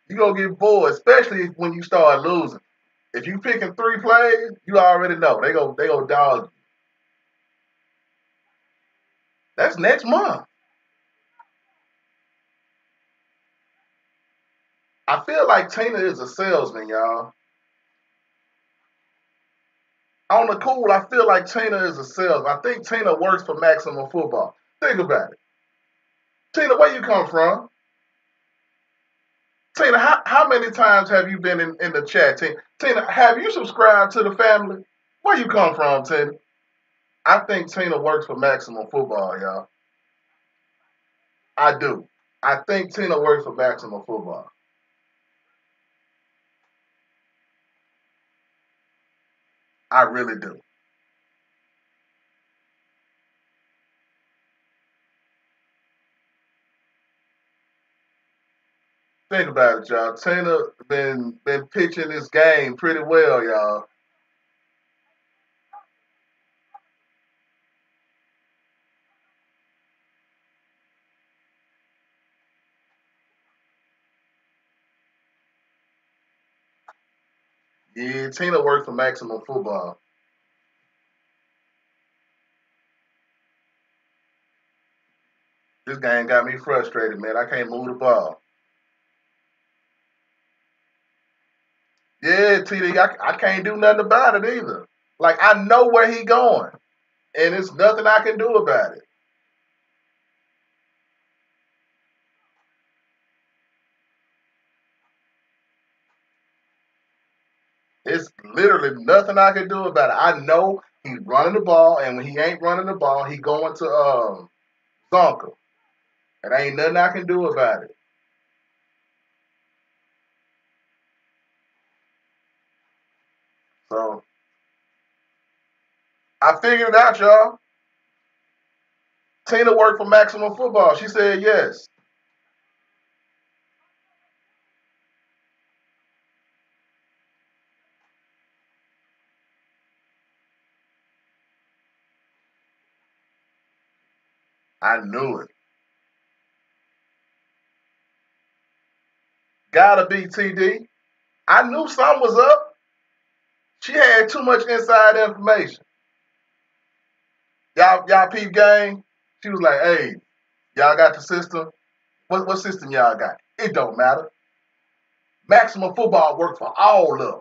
You gonna get bored, especially when you start losing. If you picking three plays, you already know they go they go dog you. That's next month. I feel like Tina is a salesman, y'all. On the cool, I feel like Tina is a salesman. I think Tina works for Maximum Football. Think about it. Tina, where you come from? Tina, how, how many times have you been in, in the chat? Tina, Tina, have you subscribed to the family? Where you come from, Tina? I think Tina works for Maximum Football, y'all. I do. I think Tina works for Maximum Football. I really do. Think about it, y'all. Tina been been pitching this game pretty well, y'all. Yeah, Tina works for Maximum Football. This game got me frustrated, man. I can't move the ball. Yeah, TD, I, I can't do nothing about it either. Like I know where he going, and it's nothing I can do about it. It's literally nothing I can do about it. I know he's running the ball, and when he ain't running the ball, he going to um Zonka. And ain't nothing I can do about it. So I figured it out, y'all. Tina worked for Maximum Football. She said yes. I knew it. Gotta be TD. I knew something was up. She had too much inside information. Y'all, y'all peep game. She was like, "Hey, y'all got the system. What, what system y'all got? It don't matter. Maximum Football works for all of them.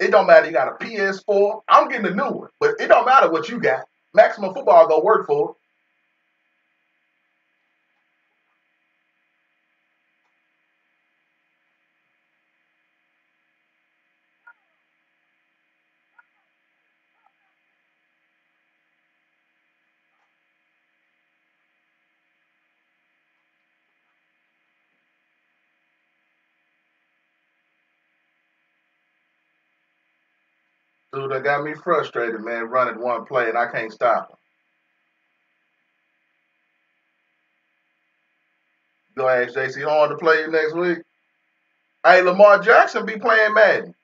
It don't matter. You got a PS4. I'm getting a new one, but it don't matter what you got. Maximum Football go work for. Dude, that got me frustrated, man. Running one play and I can't stop him. You gonna ask JC Horn to play next week? Hey, Lamar Jackson be playing Madden.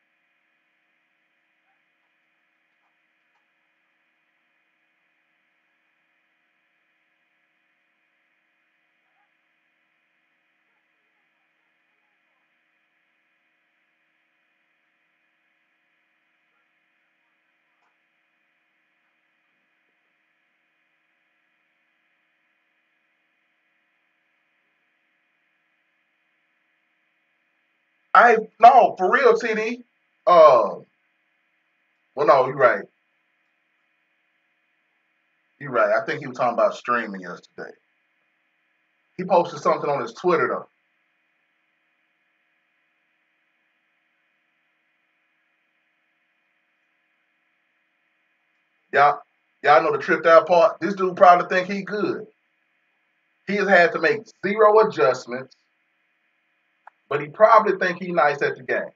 I no for real, TD. Uh, well, no, you're right. You're right. I think he was talking about streaming yesterday. He posted something on his Twitter though. Y'all, y'all know the tripped out part. This dude probably think he good. He has had to make zero adjustments, but he probably think he nice at the game.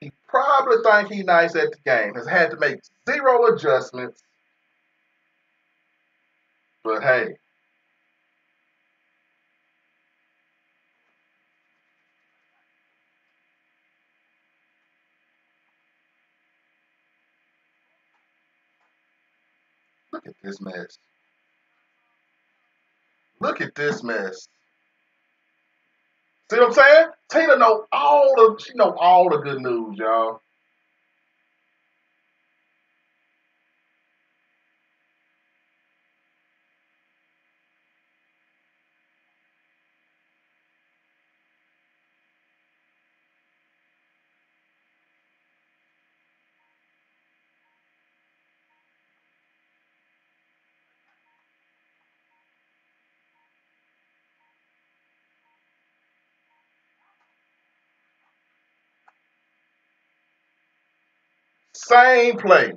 He probably think he nice at the game. Has had to make zero adjustments, but hey, look at this mess. Look at this mess. See what I'm saying? Tina know all the she know all the good news, y'all. Same play.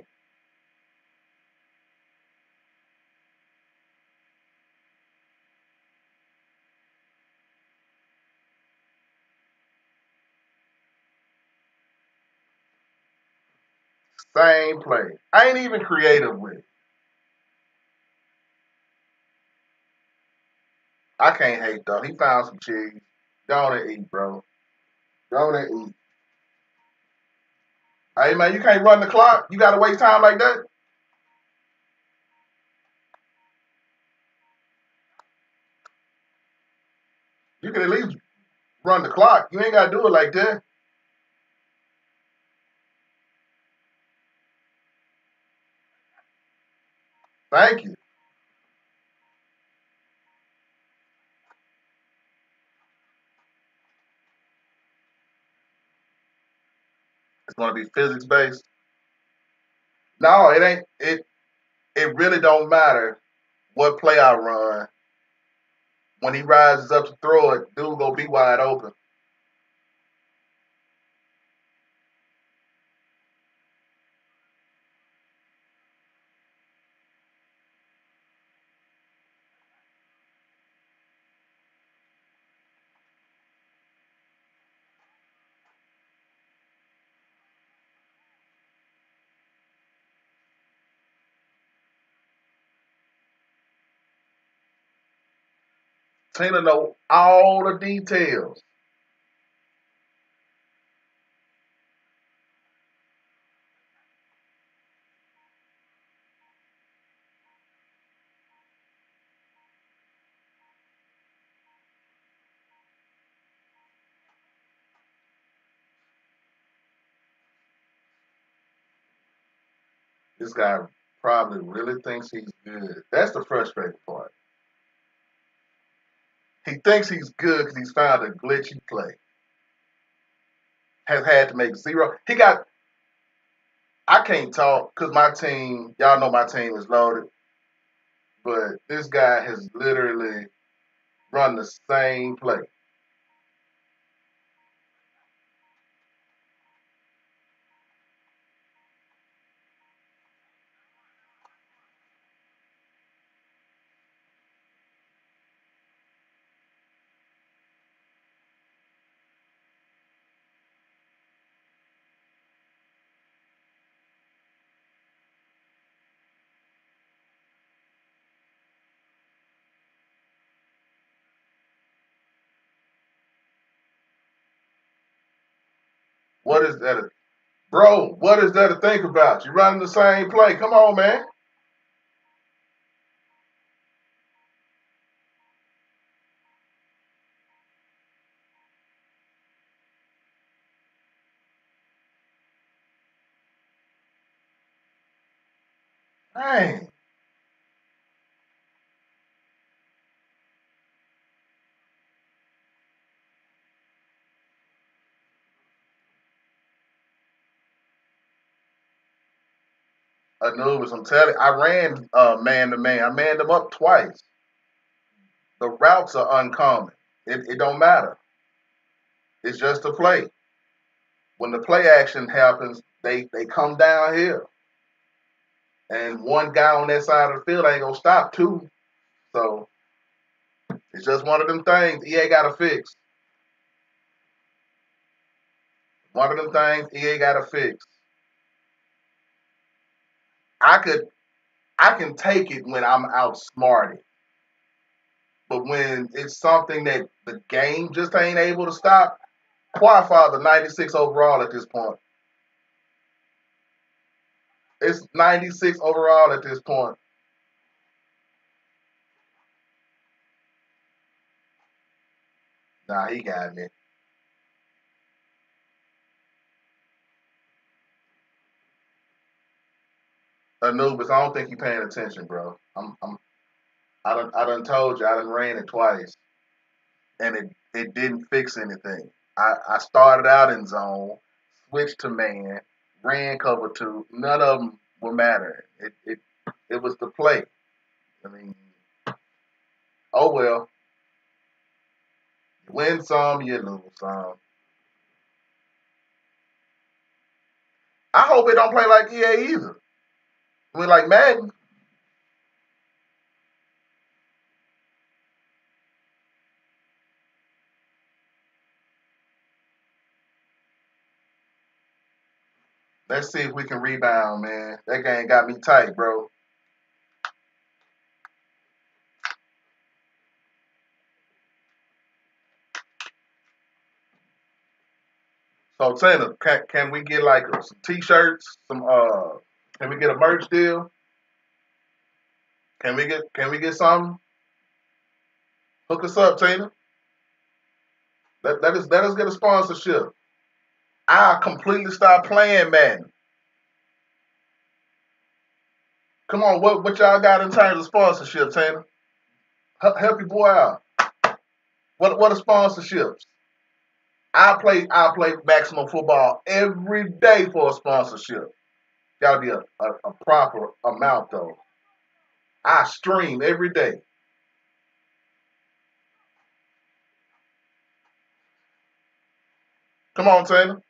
Same play. I ain't even creative with it. I can't hate though. He found some cheese. Don't eat, bro. Don't eat. Hey man, you can't run the clock. You gotta waste time like that. You can at least run the clock. You ain't gotta do it like that. Thank you. It's gonna be physics based. No, it ain't. It it really don't matter what play I run. When he rises up to throw it, dude gonna be wide open. Tina know all the details. This guy probably really thinks he's good. That's the frustrating part. He thinks he's good because he's found a glitchy play. has had to make zero. He got. I can't talk because my team, y'all know my team is loaded, but this guy has literally run the same play. What is that? A, bro, what is that to think about? You're running the same play. Come on, man. Dang. Anubis, I'm telling you, I ran uh, man to man. I manned them up twice. The routes are uncommon. It, it don't matter. It's just a play. When the play action happens, they, they come down here. And one guy on that side of the field ain't gonna stop two. So it's just one of them things EA gotta fix. One of them things EA gotta fix. I could I can take it when I'm outsmarted. But when it's something that the game just ain't able to stop, Qualifier 96 overall at this point. It's 96 overall at this point. Nah, he got me. Anubis, I don't think you're paying attention, bro. I'm, I'm, I done, I done told you, I done ran it twice, and it, it didn't fix anything. I, I started out in zone, switched to man, ran cover two. None of them were mattering. It, it, it was the play. I mean, oh well. You win some, you lose some. I hope it don't play like EA either. Mean, like Madden. Let's see if we can rebound, man. That game got me tight, bro. So Tina, can, can we get like some t-shirts, some uh can we get a merch deal? Can we get can we get something? Hook us up, Tina. Let, let us let us get a sponsorship. I completely stop playing Madden. Come on, what what y'all got in terms of sponsorship, Tina? Help your boy out. What what are sponsorships? I play I play maximum football every day for a sponsorship. Gotta be a, a, a proper amount though. I stream every day. Come on, Taylor.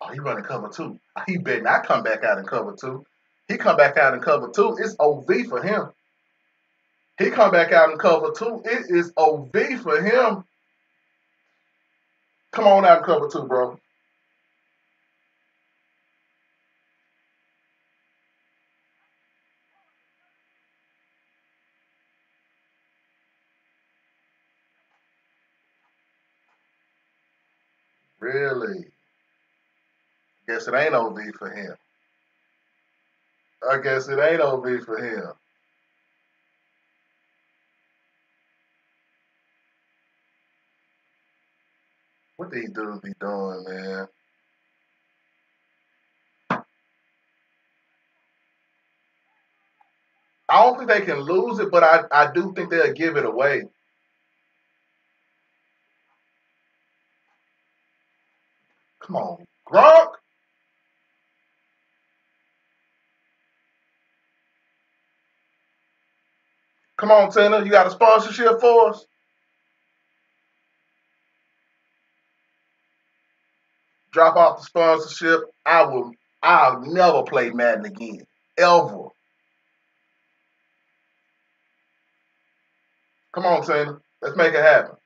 Oh, he running cover two. He better not come back out and cover two. He come back out and cover two. It's OV for him. He come back out and cover two. It is OV for him. Come on out and cover two, bro. Really? Guess it ain't OV for him. I guess it ain't OV for him. What these dudes be doing, man? I don't think they can lose it, but I, I do think they'll give it away. Come on, Gronk. Come on, Tina. You got a sponsorship for us? Drop off the sponsorship. I will. I'll never play Madden again, ever. Come on, Tina. Let's make it happen.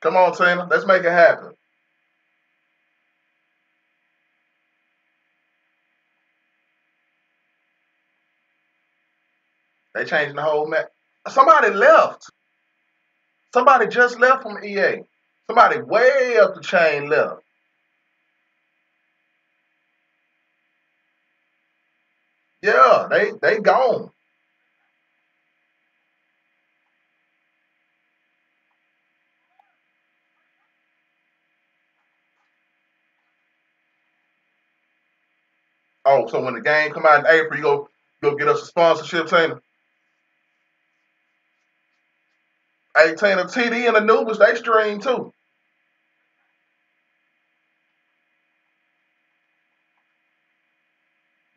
Come on, Tina. Let's make it happen. They changing the whole map. Somebody left. Somebody just left from EA. Somebody way up the chain left. Yeah, they they gone. Oh, so when the game come out in April, you go go get us a sponsorship, Tina. Hey, Tina, TD and Anubis, they stream too.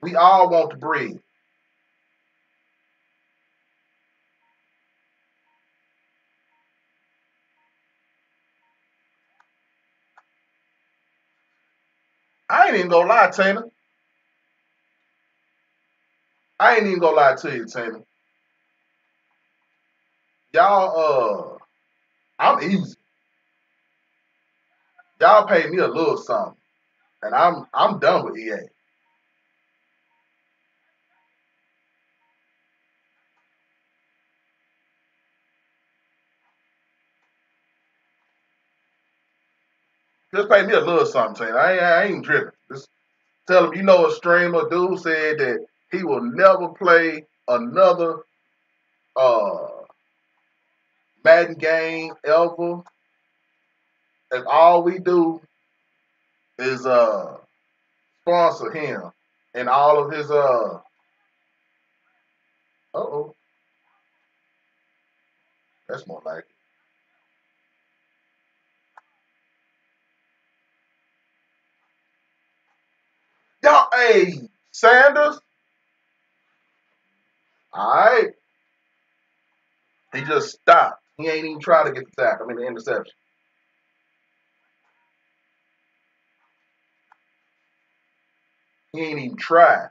We all want to breathe. I ain't even gonna lie, Tina. I ain't even gonna lie to you, Tina. Y'all, uh, I'm easy. Y'all pay me a little something, and I'm I'm done with EA. Just pay me a little something, Tina. I ain't, I ain't dripping. Just tell them you know a streamer dude said that he will never play another uh Madden game ever. And all we do is uh sponsor him and all of his uh uh oh. That's more like it. Y'all hey Sanders. Alright. He just stopped. He ain't even try to get the sack. I mean the interception. He ain't even tried.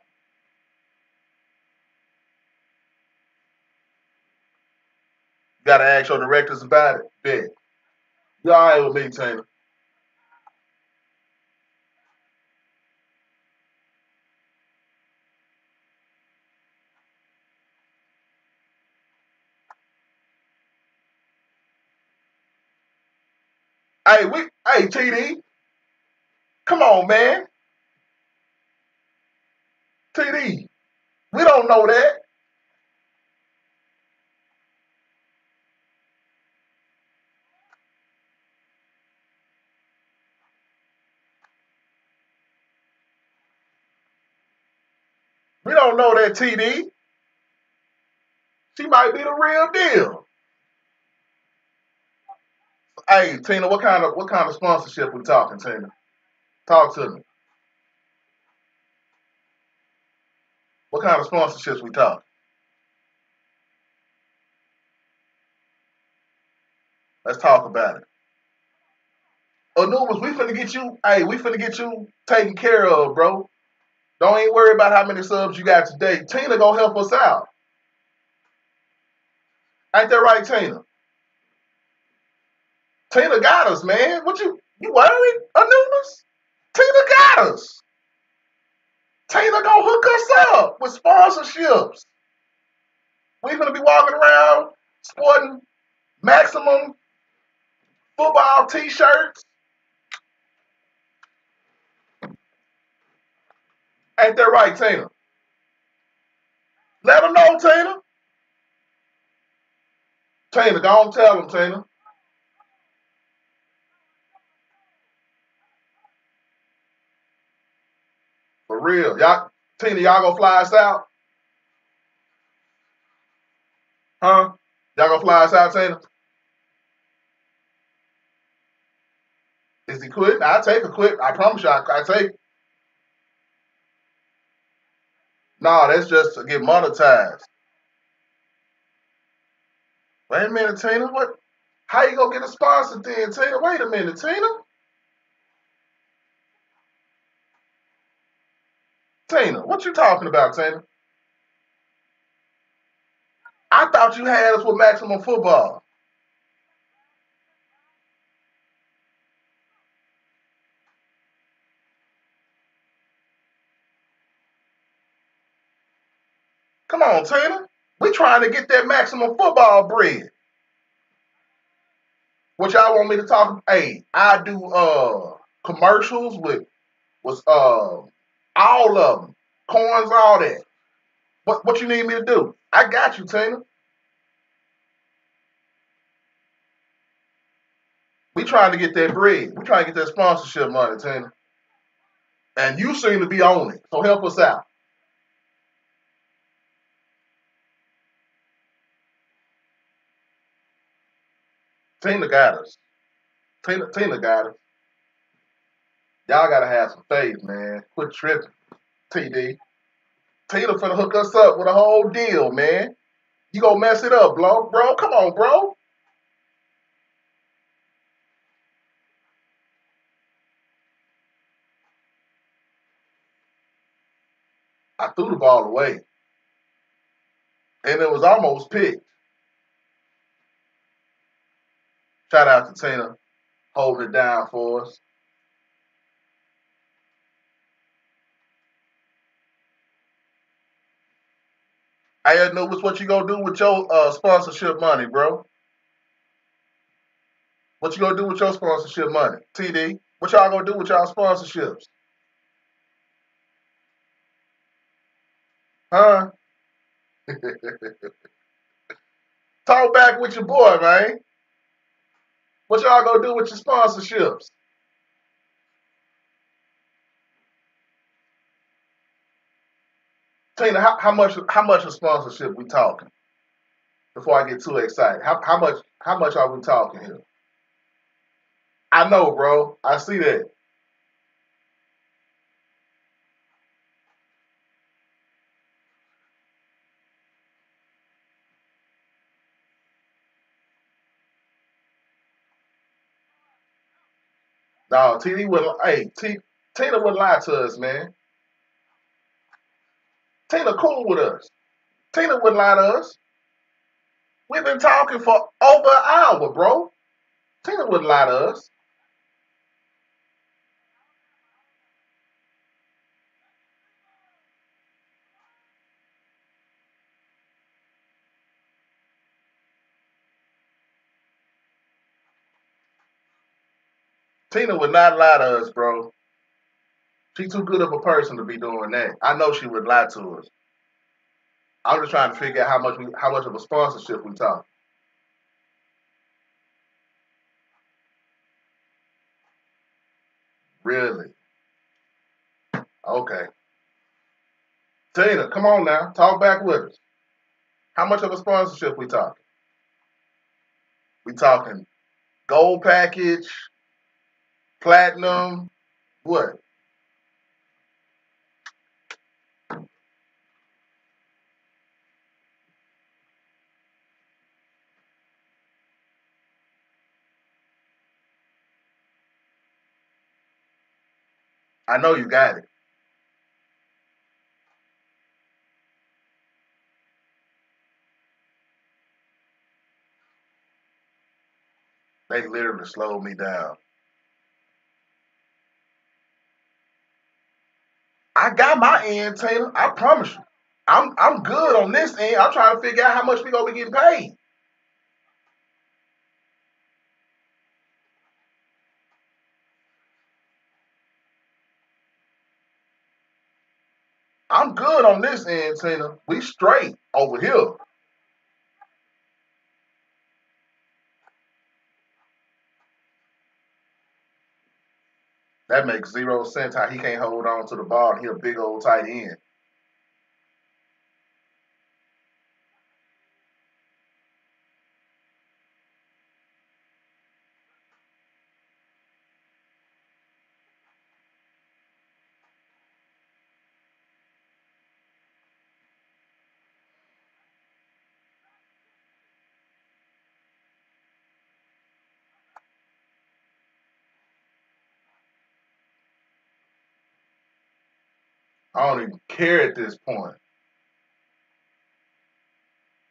Gotta ask your directors about it. Bet. You alright with me, Taylor. Hey, we hey TD. Come on, man. TD. We don't know that. We don't know that TD. She might be the real deal. Hey, Tina, what kind of what kind of sponsorship we talking, Tina? Talk to me. What kind of sponsorships we talking? Let's talk about it. Anubis, we finna get you. Hey, we finna get you taken care of, bro. Don't even worry about how many subs you got today. Tina gonna help us out. Ain't that right, Tina? Tina got us, man. What you you worried, Anubis? Tina got us. Tina gonna hook us up with sponsorships. We gonna be walking around sporting maximum football t-shirts. Ain't that right, Tina? Let them know, Tina. Tina, go on tell them, Tina. For real. Y'all Tina, y'all gonna fly us out? Huh? Y'all gonna fly us out, Tina? Is he quitting? I take a quit. I promise you, I, I take. No, that's just to get monetized. Wait a minute, Tina. What? How you gonna get a sponsor then, Tina? Wait a minute, Tina. Tina, what you talking about, Tina? I thought you had us with maximum football. Come on, Tina. We trying to get that maximum football bread. What y'all want me to talk? About? Hey, I do uh commercials with was uh all of them, coins, all that. What what you need me to do? I got you, Tina. We trying to get that bread. We trying to get that sponsorship money, Tina. And you seem to be on it. So help us out. Tina got us. Tina, Tina got us. Y'all gotta have some faith, man. Quit tripping, TD. Tina finna hook us up with a whole deal, man. You gonna mess it up, bro? Bro, come on, bro. I threw the ball away, and it was almost picked. Shout out to Tina holding it down for us. I know what's what you gonna do with your uh, sponsorship money, bro. What you gonna do with your sponsorship money, TD? What y'all gonna do with y'all sponsorships? Huh? Talk back with your boy, man. What y'all gonna do with your sponsorships? Tina, how, how much how much of sponsorship we talking? Before I get too excited, how how much how much are we talking here? I know, bro. I see that. No, TD would hey T, Tina wouldn't lie to us, man. Tina cool with us. Tina wouldn't lie to us. We've been talking for over an hour, bro. Tina wouldn't lie to us. Tina would not lie to us, bro. She's too good of a person to be doing that. I know she would lie to us. I'm just trying to figure out how much we, how much of a sponsorship we talk. Really? Okay. Tina, come on now. Talk back with us. How much of a sponsorship we talking? We talking gold package, platinum, what? I know you got it. They literally slowed me down. I got my end, Taylor. I promise you. I'm I'm good on this end. I'm trying to figure out how much we gonna be getting paid. I'm good on this end, Tina. We straight over here. That makes zero sense how he can't hold on to the ball. He a big old tight end. I don't even care at this point.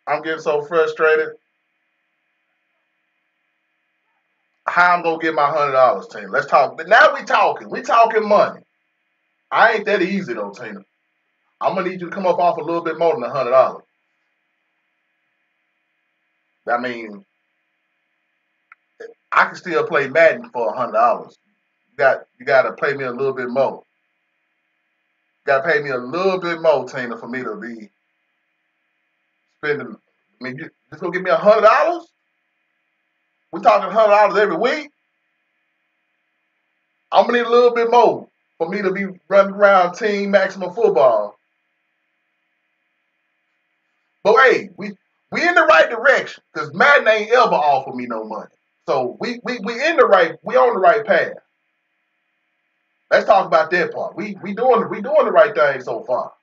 I'm getting so frustrated. How I'm gonna get my hundred dollars, Tina? Let's talk. But now we talking. We talking money. I ain't that easy though, Tina. I'm gonna need you to come up off a little bit more than a hundred dollars. I mean, I can still play Madden for a hundred dollars. You got you got to play me a little bit more. Got to pay me a little bit more, Tina, for me to be spending. I mean, you just gonna give me a hundred dollars? We talking hundred dollars every week. I'm gonna need a little bit more for me to be running around team maximum football. But hey, we we in the right direction because Madden ain't ever offered me no money. So we we we in the right we on the right path. Let's talk about that part. We we doing we doing the right thing so far.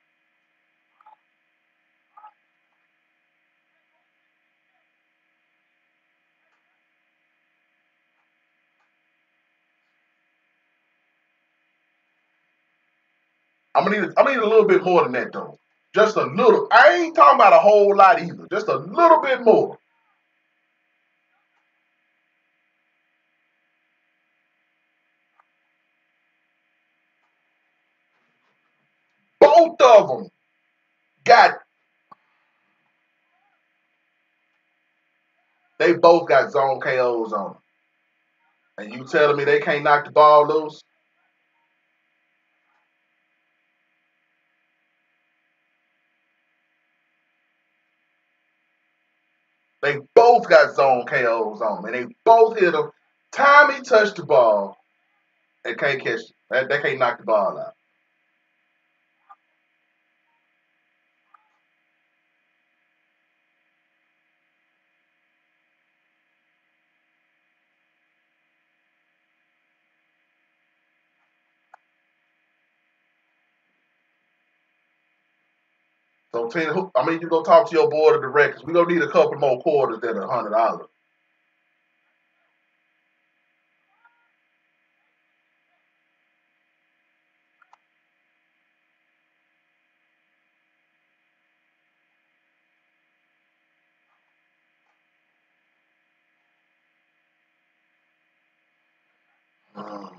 I'm gonna need I'm gonna need a little bit more than that though. Just a little. I ain't talking about a whole lot either. Just a little bit more. Both of them got. They both got zone KOs on them. And you telling me they can't knock the ball loose? They both got zone KOs on. And they both hit them. Time he touched the ball, they can't catch they can't knock the ball out. Who, I mean, you go talk to your board of directors. We gonna need a couple more quarters than a hundred dollars. Mm.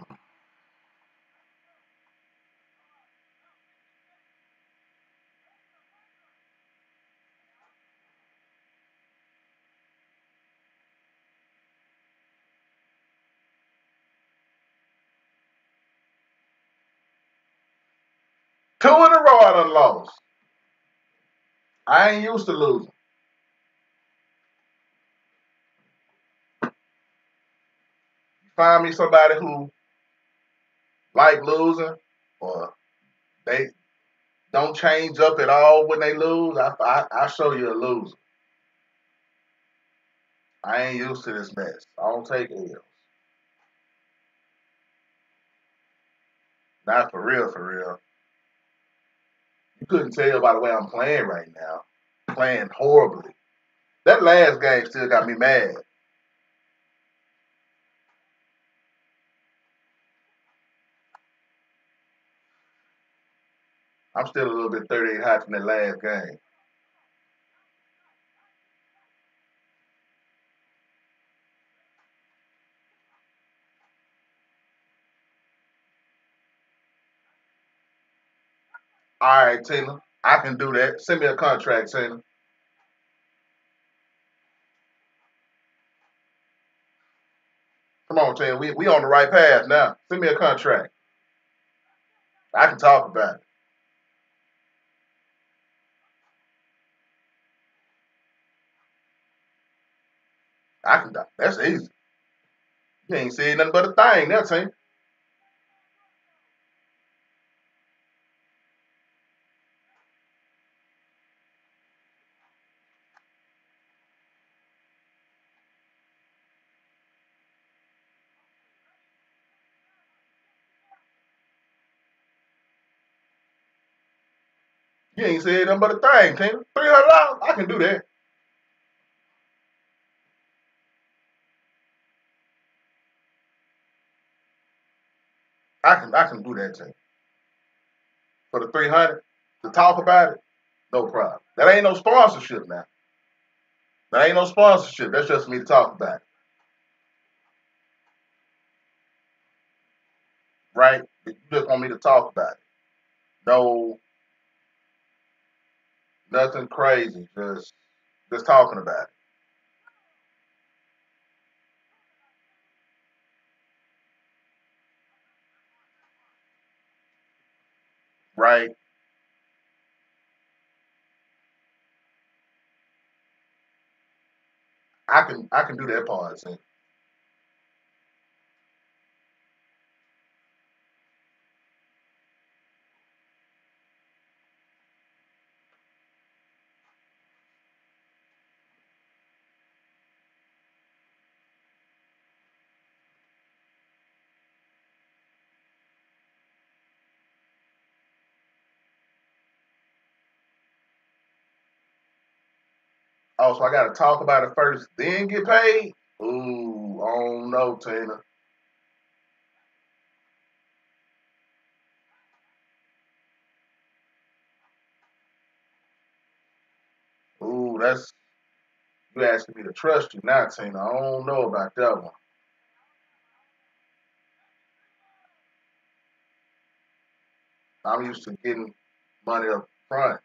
Two in a row I done lost. I ain't used to losing. Find me somebody who like losing or they don't change up at all when they lose. I I, I show you a loser. I ain't used to this mess. I don't take L's. Not for real, for real. You couldn't tell by the way I'm playing right now. Playing horribly. That last game still got me mad. I'm still a little bit 38 hot from that last game. All right, Tina. I can do that. Send me a contract, Tina. Come on, Tina. We we on the right path now. Send me a contract. I can talk about it. I can. That's easy. You ain't saying nothing but a thing, that's Tina. You ain't said nothing but a thing, Tina. Three hundred dollars, I can do that. I can I can do that, Tina. For the three hundred to talk about it, no problem. That ain't no sponsorship now. That ain't no sponsorship. That's just me to talk about it. Right? You just want me to talk about it. No nothing crazy. Just just talking about it. Right? I can I can do that part, Tina. Oh, so I gotta talk about it first, then get paid? Ooh, I don't know, Tina. Ooh, that's you asking me to trust you now, Tina. I don't know about that one. I'm used to getting money up front.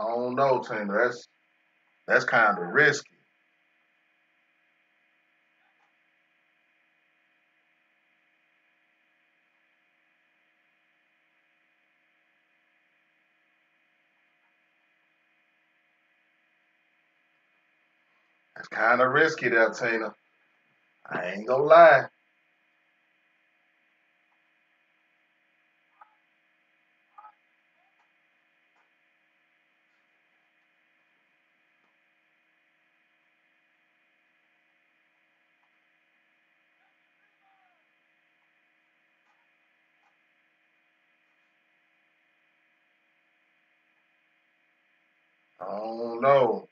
I don't know, Tina. That's that's kind of risky. That's kind of risky there, Tina. I ain't gonna lie. I don't know.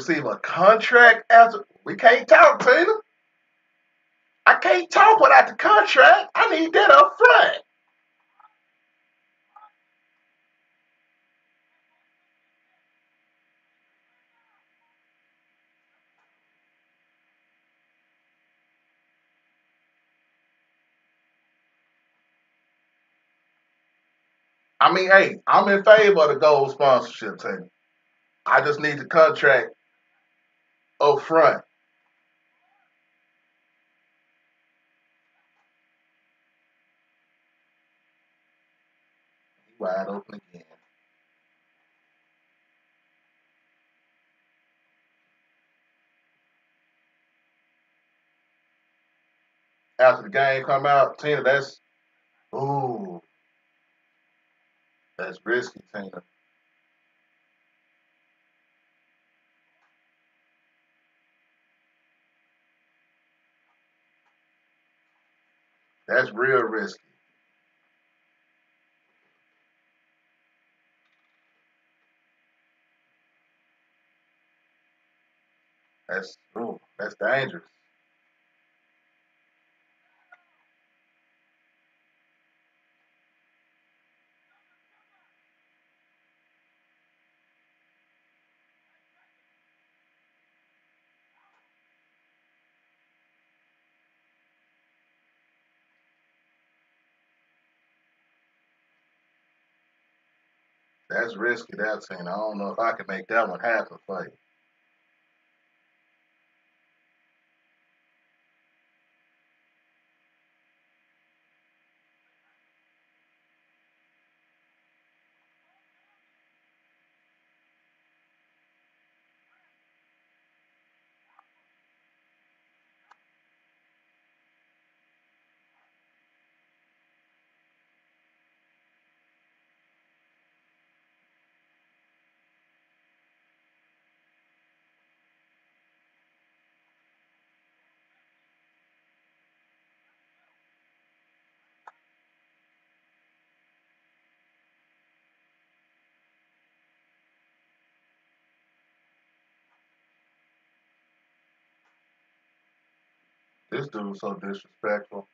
Receive a contract after we can't talk, Tina. I can't talk without the contract. I need that up front. I mean, hey, I'm in favor of the gold sponsorship, Tina. I just need the contract up front. Wide open again. After the game come out, Tina, that's ooh, that's risky, Tina. That's real risky. That's ooh, that's dangerous. That's risky, that Tina. I don't know if I can make that one happen for you. This dude's so disrespectful.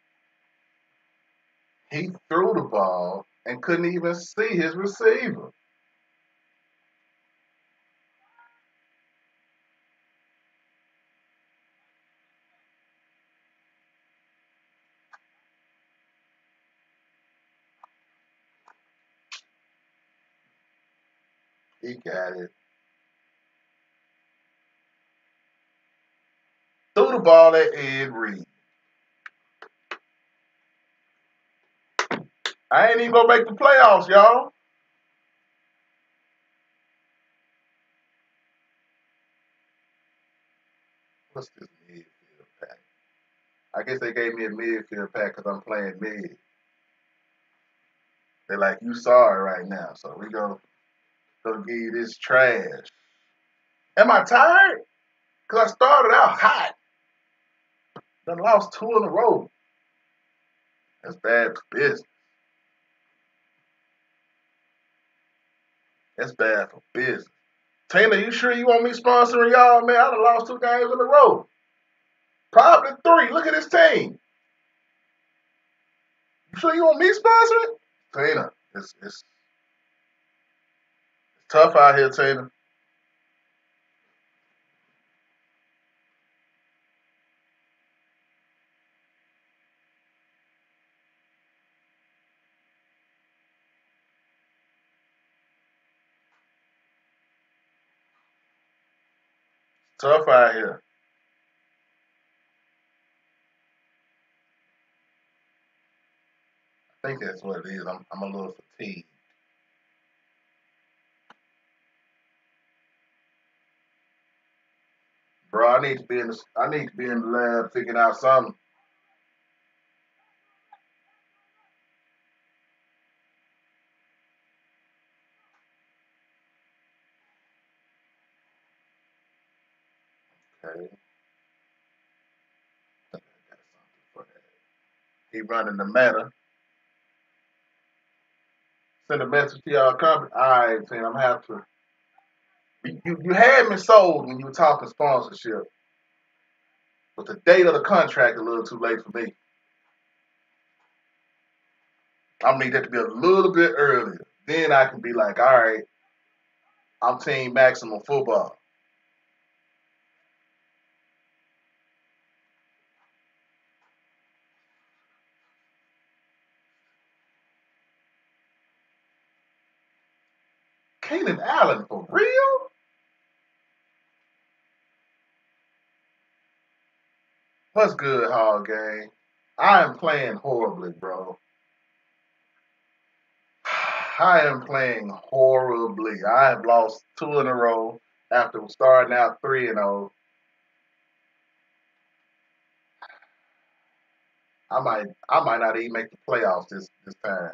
He threw the ball and couldn't even see his receiver. He got it. Threw the ball at Ed Reed. I ain't even gonna make the playoffs, y'all. What's this midfield pack? I guess they gave me a midfield pack because I'm playing mid. They're like, you sorry right now, so we go gonna give you this trash. Am I tired? Cause I started out hot. Then lost two in a row. That's bad for business. That's bad for business. Taylor, you sure you want me sponsoring y'all, man? I done lost two games in a row. Probably three. Look at this team. You sure you want me sponsoring? Taylor, it's, it's, it's tough out here, Taylor. Tough out here. I think that's what it is. I'm, I'm a little fatigued. Bro, I need to be in the I need to be in the lab figuring out something. Okay. I got something for that. He running the meta. Send a message to y'all company. Alright, saying I'm gonna have to you, you had me sold when you were talking sponsorship. But the date of the contract a little too late for me. Gonna need that to be a little bit earlier. Then I can be like, all right, I'm team maximum football. Keenan Allen for real? What's good, Hog Gang? I am playing horribly, bro. I am playing horribly. I have lost two in a row after starting out three and zero. I might, I might not even make the playoffs this this time.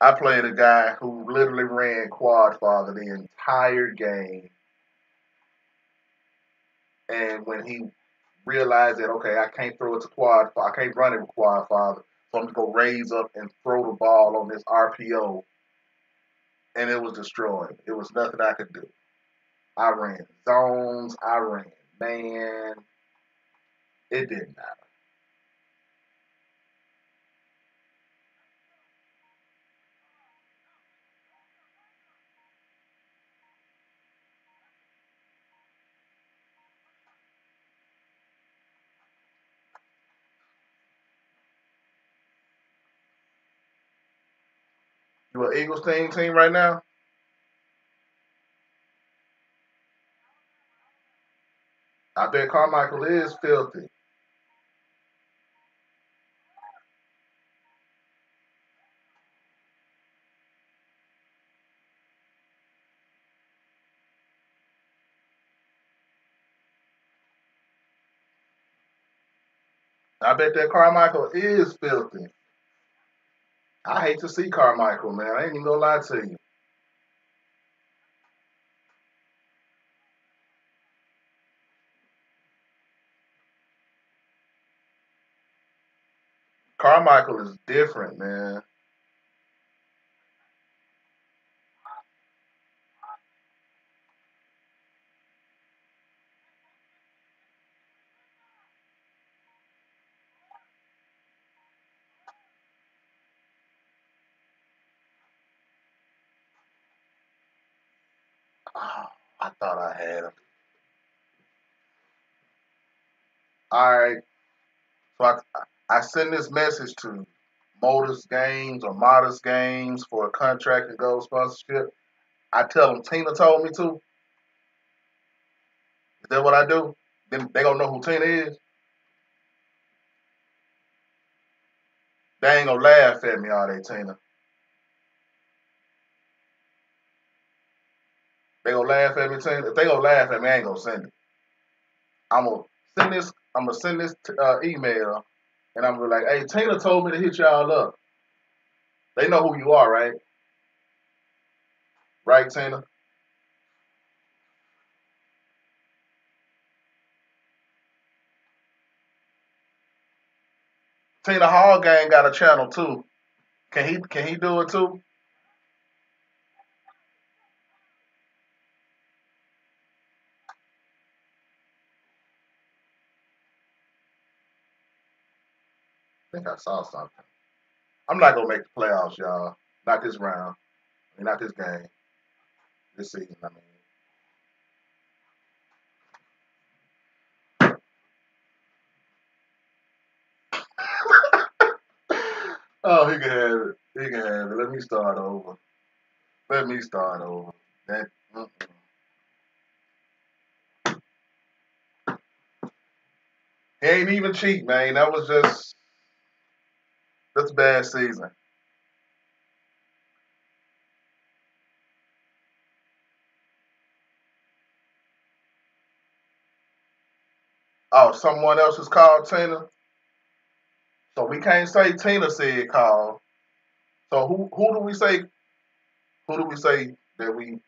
I played a guy who literally ran quad father the entire game. And when he realized that, okay, I can't throw it to quad, I can't run it with quad father, so I'm just going to raise up and throw the ball on this RPO. And it was destroyed. It was nothing I could do. I ran zones, I ran man. It didn't matter. You an Eagles team team right now? I bet Carmichael is filthy. I bet that Carmichael is filthy. I hate to see Carmichael, man. I ain't even gonna lie to you. Carmichael is different, man. Oh, I thought I had him. All right. So I, I send this message to Modus Games or Modest Games for a contract and gold sponsorship. I tell them Tina told me to. Is that what I do? Then they gonna know who Tina is. They ain't gonna laugh at me, all day, Tina? They gonna laugh at me. If they gonna laugh at me, I ain't gonna send it. I'm gonna send this. I'm gonna send this uh, email, and I'm gonna be like, "Hey, Tina told me to hit y'all up. They know who you are, right? Right, Tina? Tina Hall Gang got a channel too. Can he can he do it too? Think I saw something. I'm not gonna make the playoffs, y'all. Not this round. I mean, not this game. This season, I mean. oh, he can have it. He can have it. Let me start over. Let me start over. That. Mm-mm. He ain't even cheat, man. That was just that's a bad season. Oh, someone else is called Tina. So we can't say Tina said call. So who who do we say? Who do we say that we?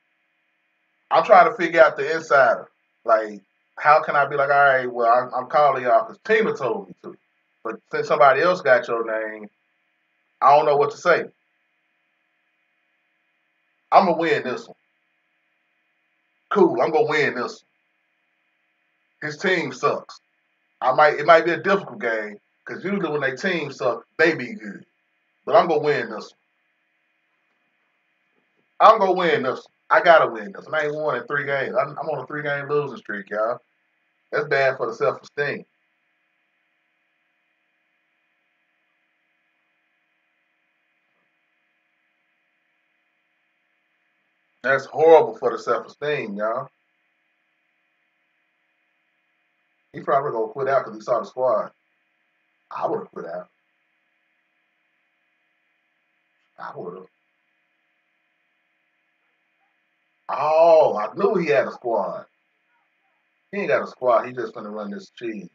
I'm trying to figure out the insider. Like, how can I be like, all right, well, I'm, I'm calling y'all because Tina told me to. But since somebody else got your name, I don't know what to say. I'm gonna win this one. Cool, I'm gonna win this one. His team sucks. I might it might be a difficult game because usually when they team suck, they be good. But I'm gonna win this one. I'm gonna win this. I gotta win this. I ain't won in three games. I'm, I'm on a three game losing streak, y'all. That's bad for the self esteem. That's horrible for the self esteem, y'all. He probably gonna quit out because he saw the squad. I would have quit out. I would have. Oh, I knew he had a squad. He ain't got a squad. He just gonna run this cheese.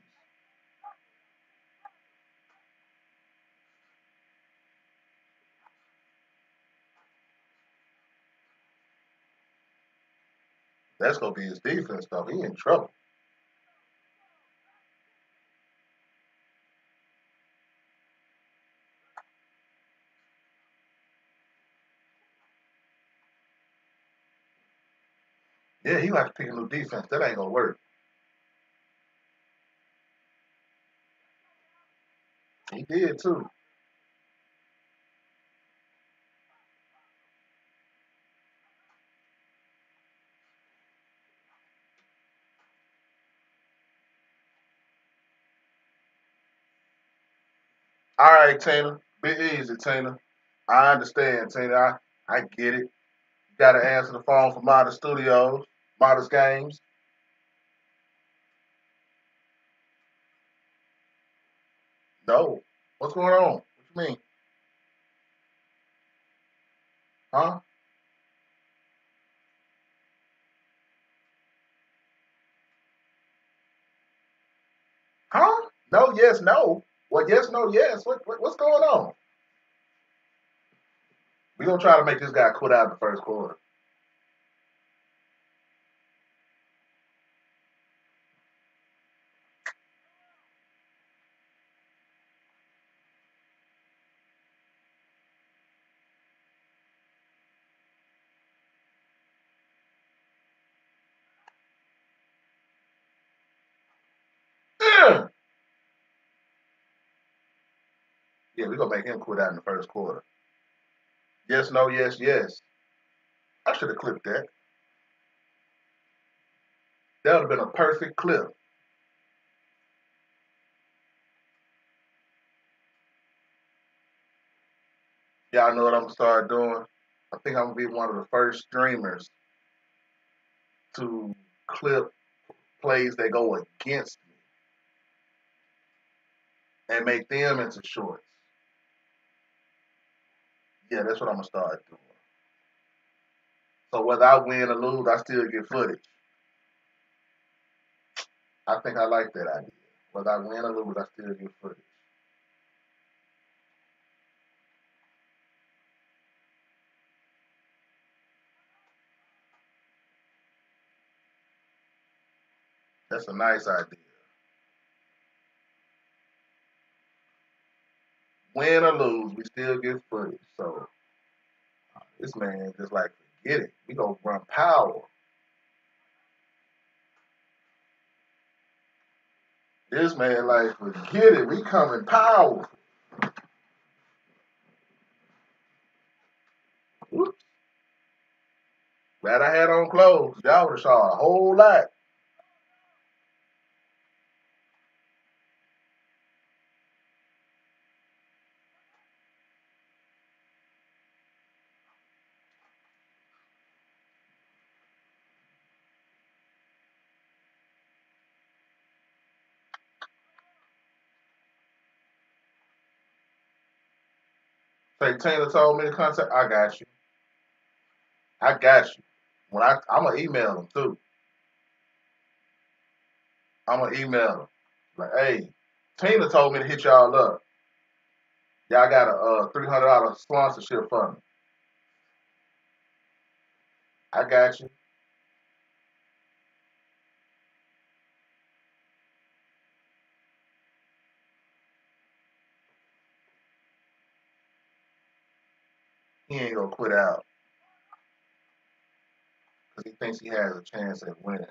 That's gonna be his defense though. He in trouble. Yeah, he have to pick a new defense. That ain't gonna work. He did too. All right, Tina. Be easy, Tina. I understand, Tina. I, I get it. You gotta answer the phone for Modest Studios, Modest Games. No. What's going on? What you mean? Huh? Huh? No, yes, no. Well, yes, no, yes. What, what what's going on? We're gonna try to make this guy quit out the first quarter. Yeah, we gonna make him quit out in the first quarter. Yes, no, yes, yes. I should have clipped that. That would have been a perfect clip. Y'all know what I'm gonna start doing? I think I'm gonna be one of the first streamers to clip plays that go against me and make them into shorts. Yeah, that's what I'm gonna start doing. So whether I win or lose, I still get footage. I think I like that idea. Whether I win or lose, I still get footage. That's a nice idea. Win or lose, we still get footage. So this man just like forget it. We gonna run power. This man like forget it. We coming power. Whoops. Glad I had on clothes. Y'all would have saw a whole lot. Say Taylor told me to contact. I got you. I got you. When I I'm gonna email them too. I'm gonna email them. Like, hey, Tina told me to hit y'all up. Y'all got a uh, three hundred dollar sponsorship me. I got you. He ain't gonna quit out because he thinks he has a chance at winning.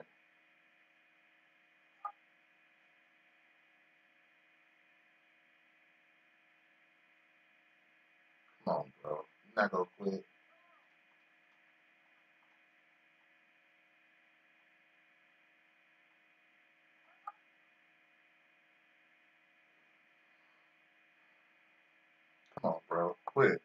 Come on, bro. You're not gonna quit. Come on, bro. Quit.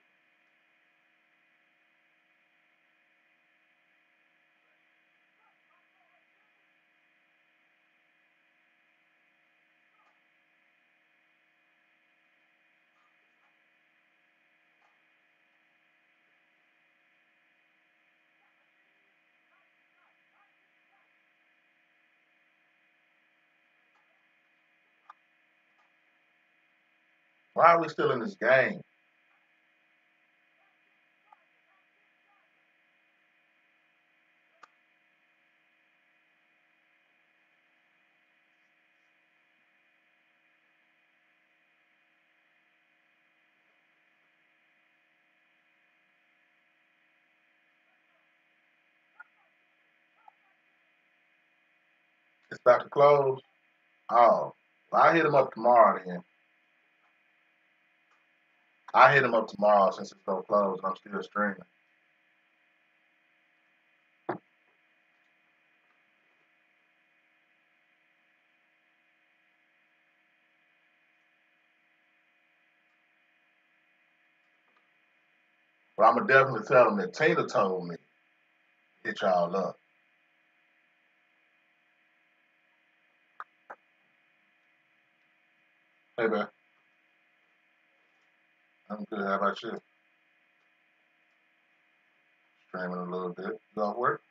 Why are we still in this game? It's about to close. Oh, well, I hit him up tomorrow then. I hit him up tomorrow since it's gonna close and I'm still streaming. But I'm gonna definitely tell him that Tina told me hit y'all up. Hey man, I'm good. How about you? Streaming a little bit. You off work?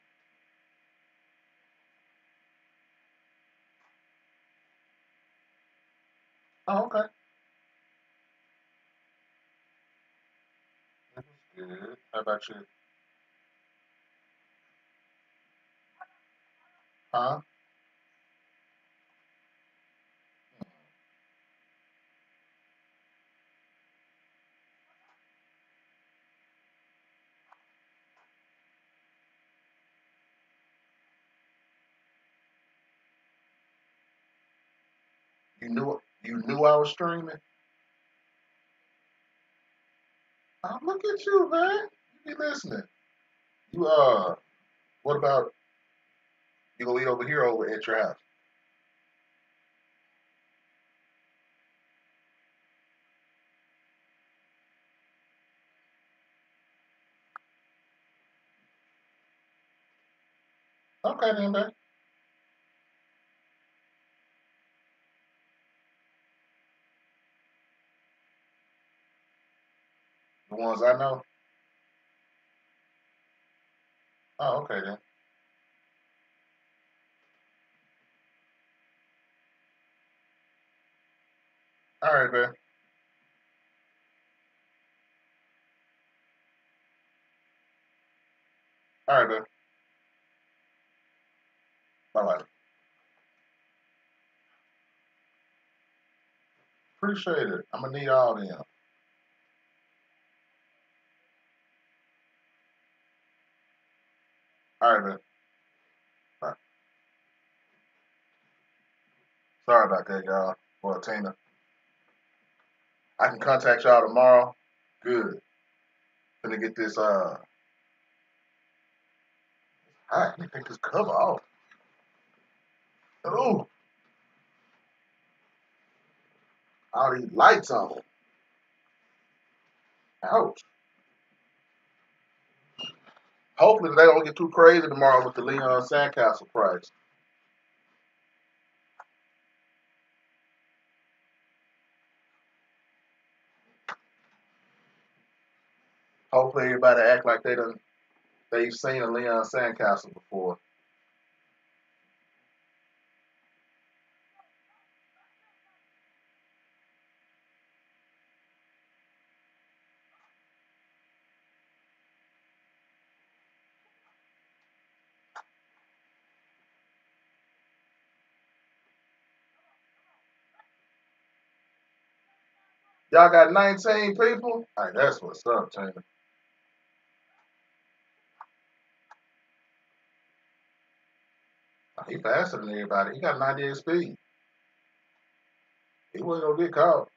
Oh, okay. That's good. How about you? Huh? You knew you knew I was streaming? Oh, look at you, man. You be listening. You uh what about You gonna eat over here over at your house? Okay then, babe. The ones I know. Oh, okay then. All right, babe. All right, babe. Bye bye. Appreciate it. I'm gonna need all them. All right, man. Bye. Sorry about that, y'all. Well, Tina. I can contact y'all tomorrow. Good. Gonna get this uh I can take this cover off. Ooh, all these lights on. Ouch. Hopefully they don't get too crazy tomorrow with the Leon Sandcastle price. Hopefully everybody act like they done they've seen a Leon Sandcastle before. Y'all got 19 people? Alright, that's what's up, Tina. He faster than everybody. He got 98 speed. He wasn't gonna get caught.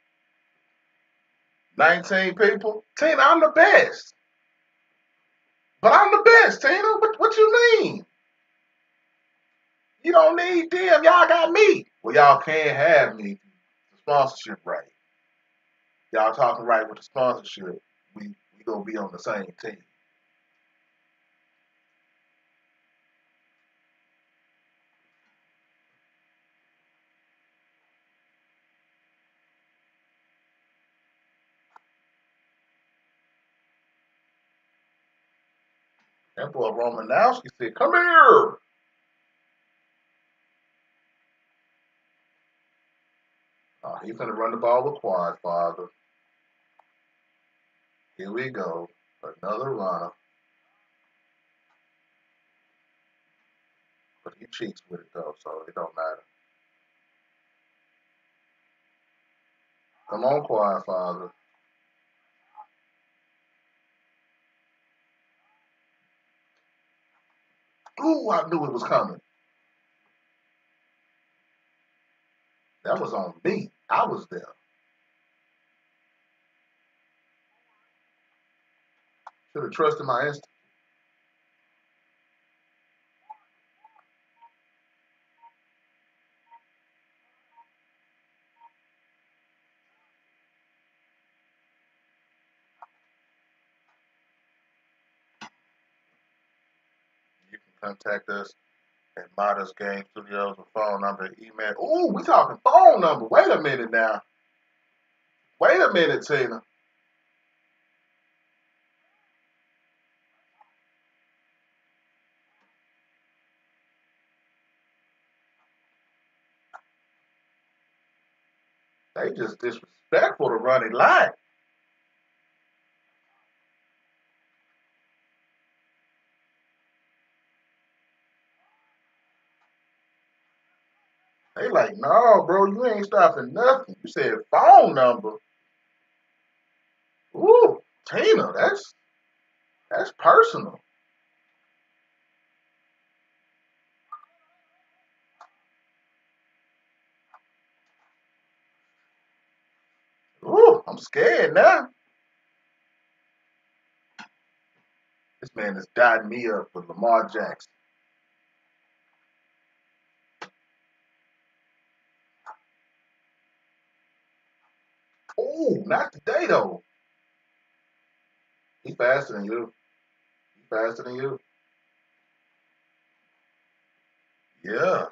19 people? Tina, I'm the best. But I'm the best, Tina. What, what you mean? You don't need them. Y'all got me. Well, y'all can't have me. The sponsorship right. Y'all talking right with the sponsorship. We we gonna be on the same team. That boy Romanowski said, "Come here." He's gonna run the ball with quad, father. Here we go. Another runner. But he cheats with it though, so it don't matter. Come on, quad, father. Ooh, I knew it was coming. That was on me. I was there. Should have trusted my instinct. You can contact us at Modest Game Studios with phone number, email. Ooh, we talking phone number. Wait a minute now. Wait a minute, Tina. They just disrespectful to running line. They like, no, bro, you ain't stopping nothing. You said phone number. Ooh, Tina, that's that's personal. Ooh, I'm scared now. This man has died me up with Lamar Jackson. Oh, not today though. He faster than you. He faster than you. Yeah.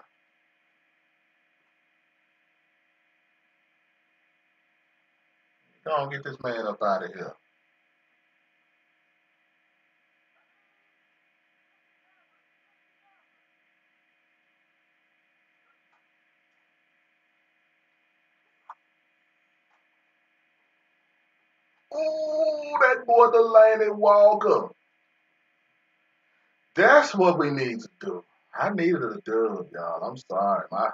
Go on, get this man up out of here. Oh, that boy Delanie Walker. That's what we need to do. I needed a dub, y'all. I'm sorry. My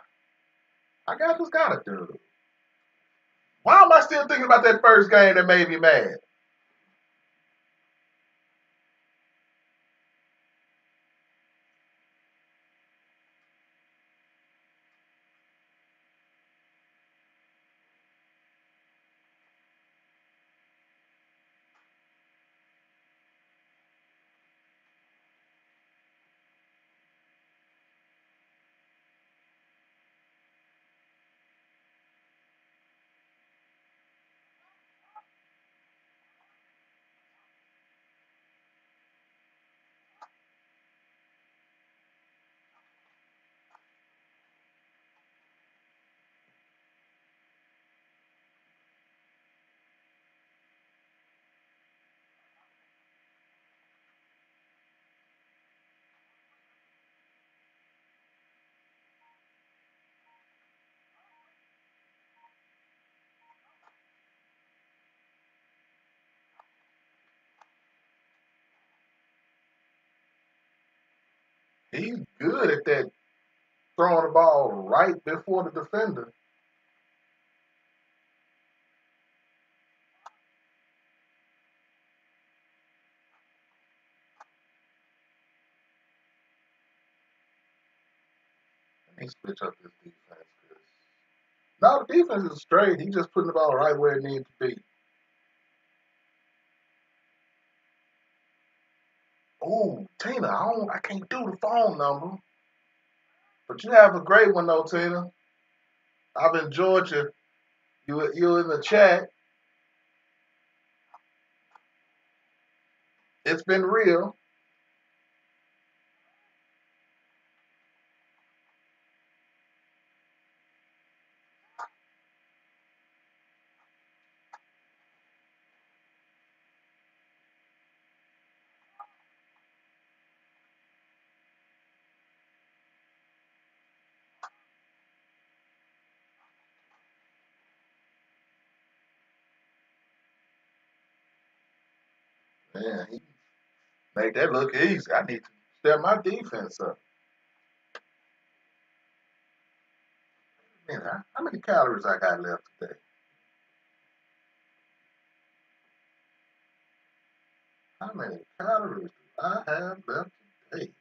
I got just got a dub. Why am I still thinking about that first game that made me mad? He's good at that throwing the ball right before the defender. Let me switch up this defense. No, the defense is straight. He's just putting the ball right where it needs to be. Oh, Tina, I don't, I can't do the phone number. But you have a great one though, Tina. I've enjoyed you. You you in the chat. It's been real. Man, he made that look easy. I need to step my defense up. Man, how many calories I got left today? How many calories do I have left today?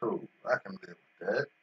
Cool. I can live with that.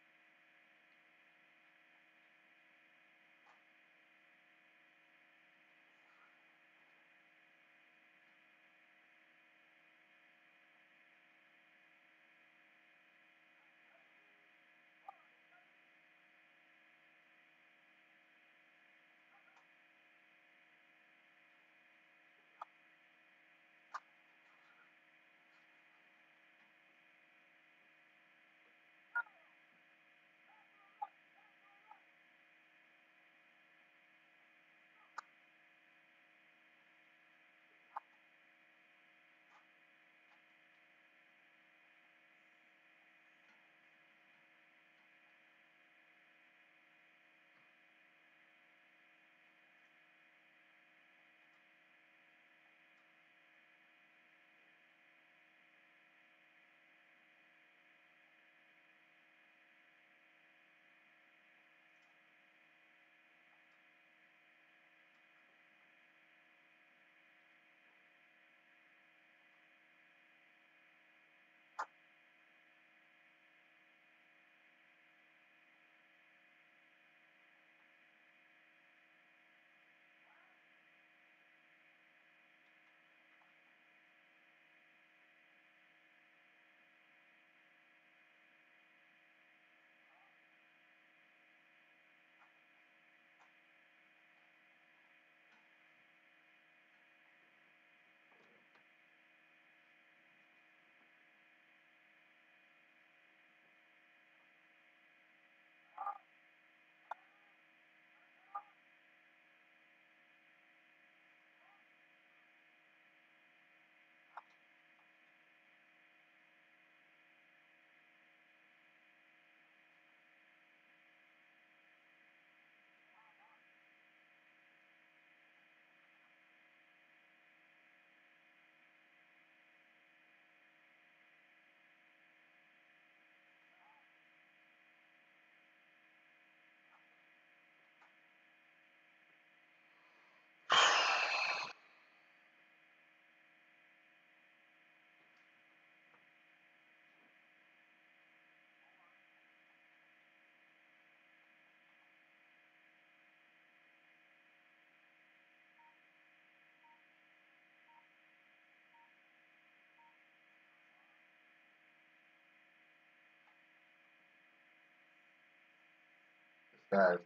Guys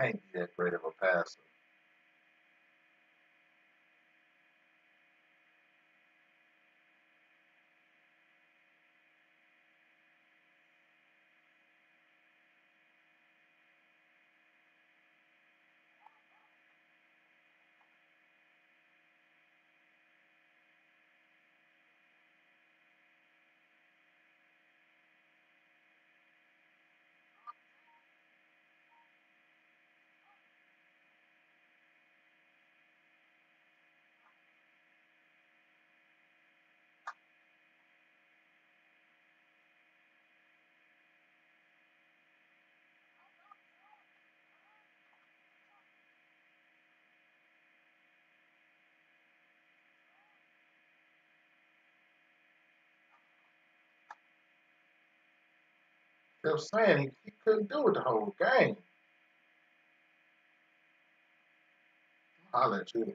can't be that great of a passer. Kept saying he, he couldn't do it the whole game. I'll let you.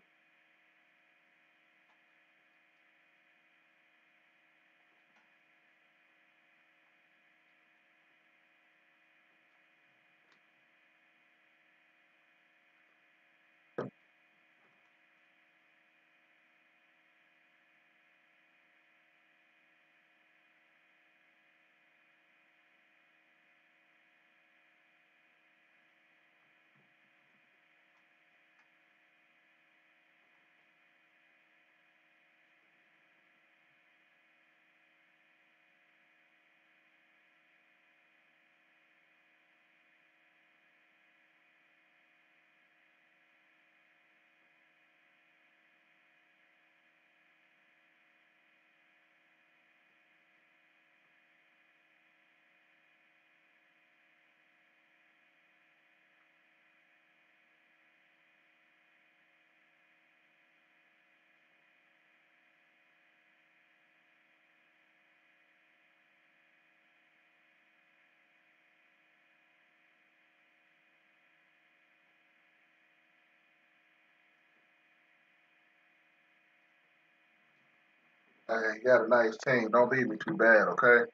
Hey, you got a nice team. Don't beat me too bad, okay?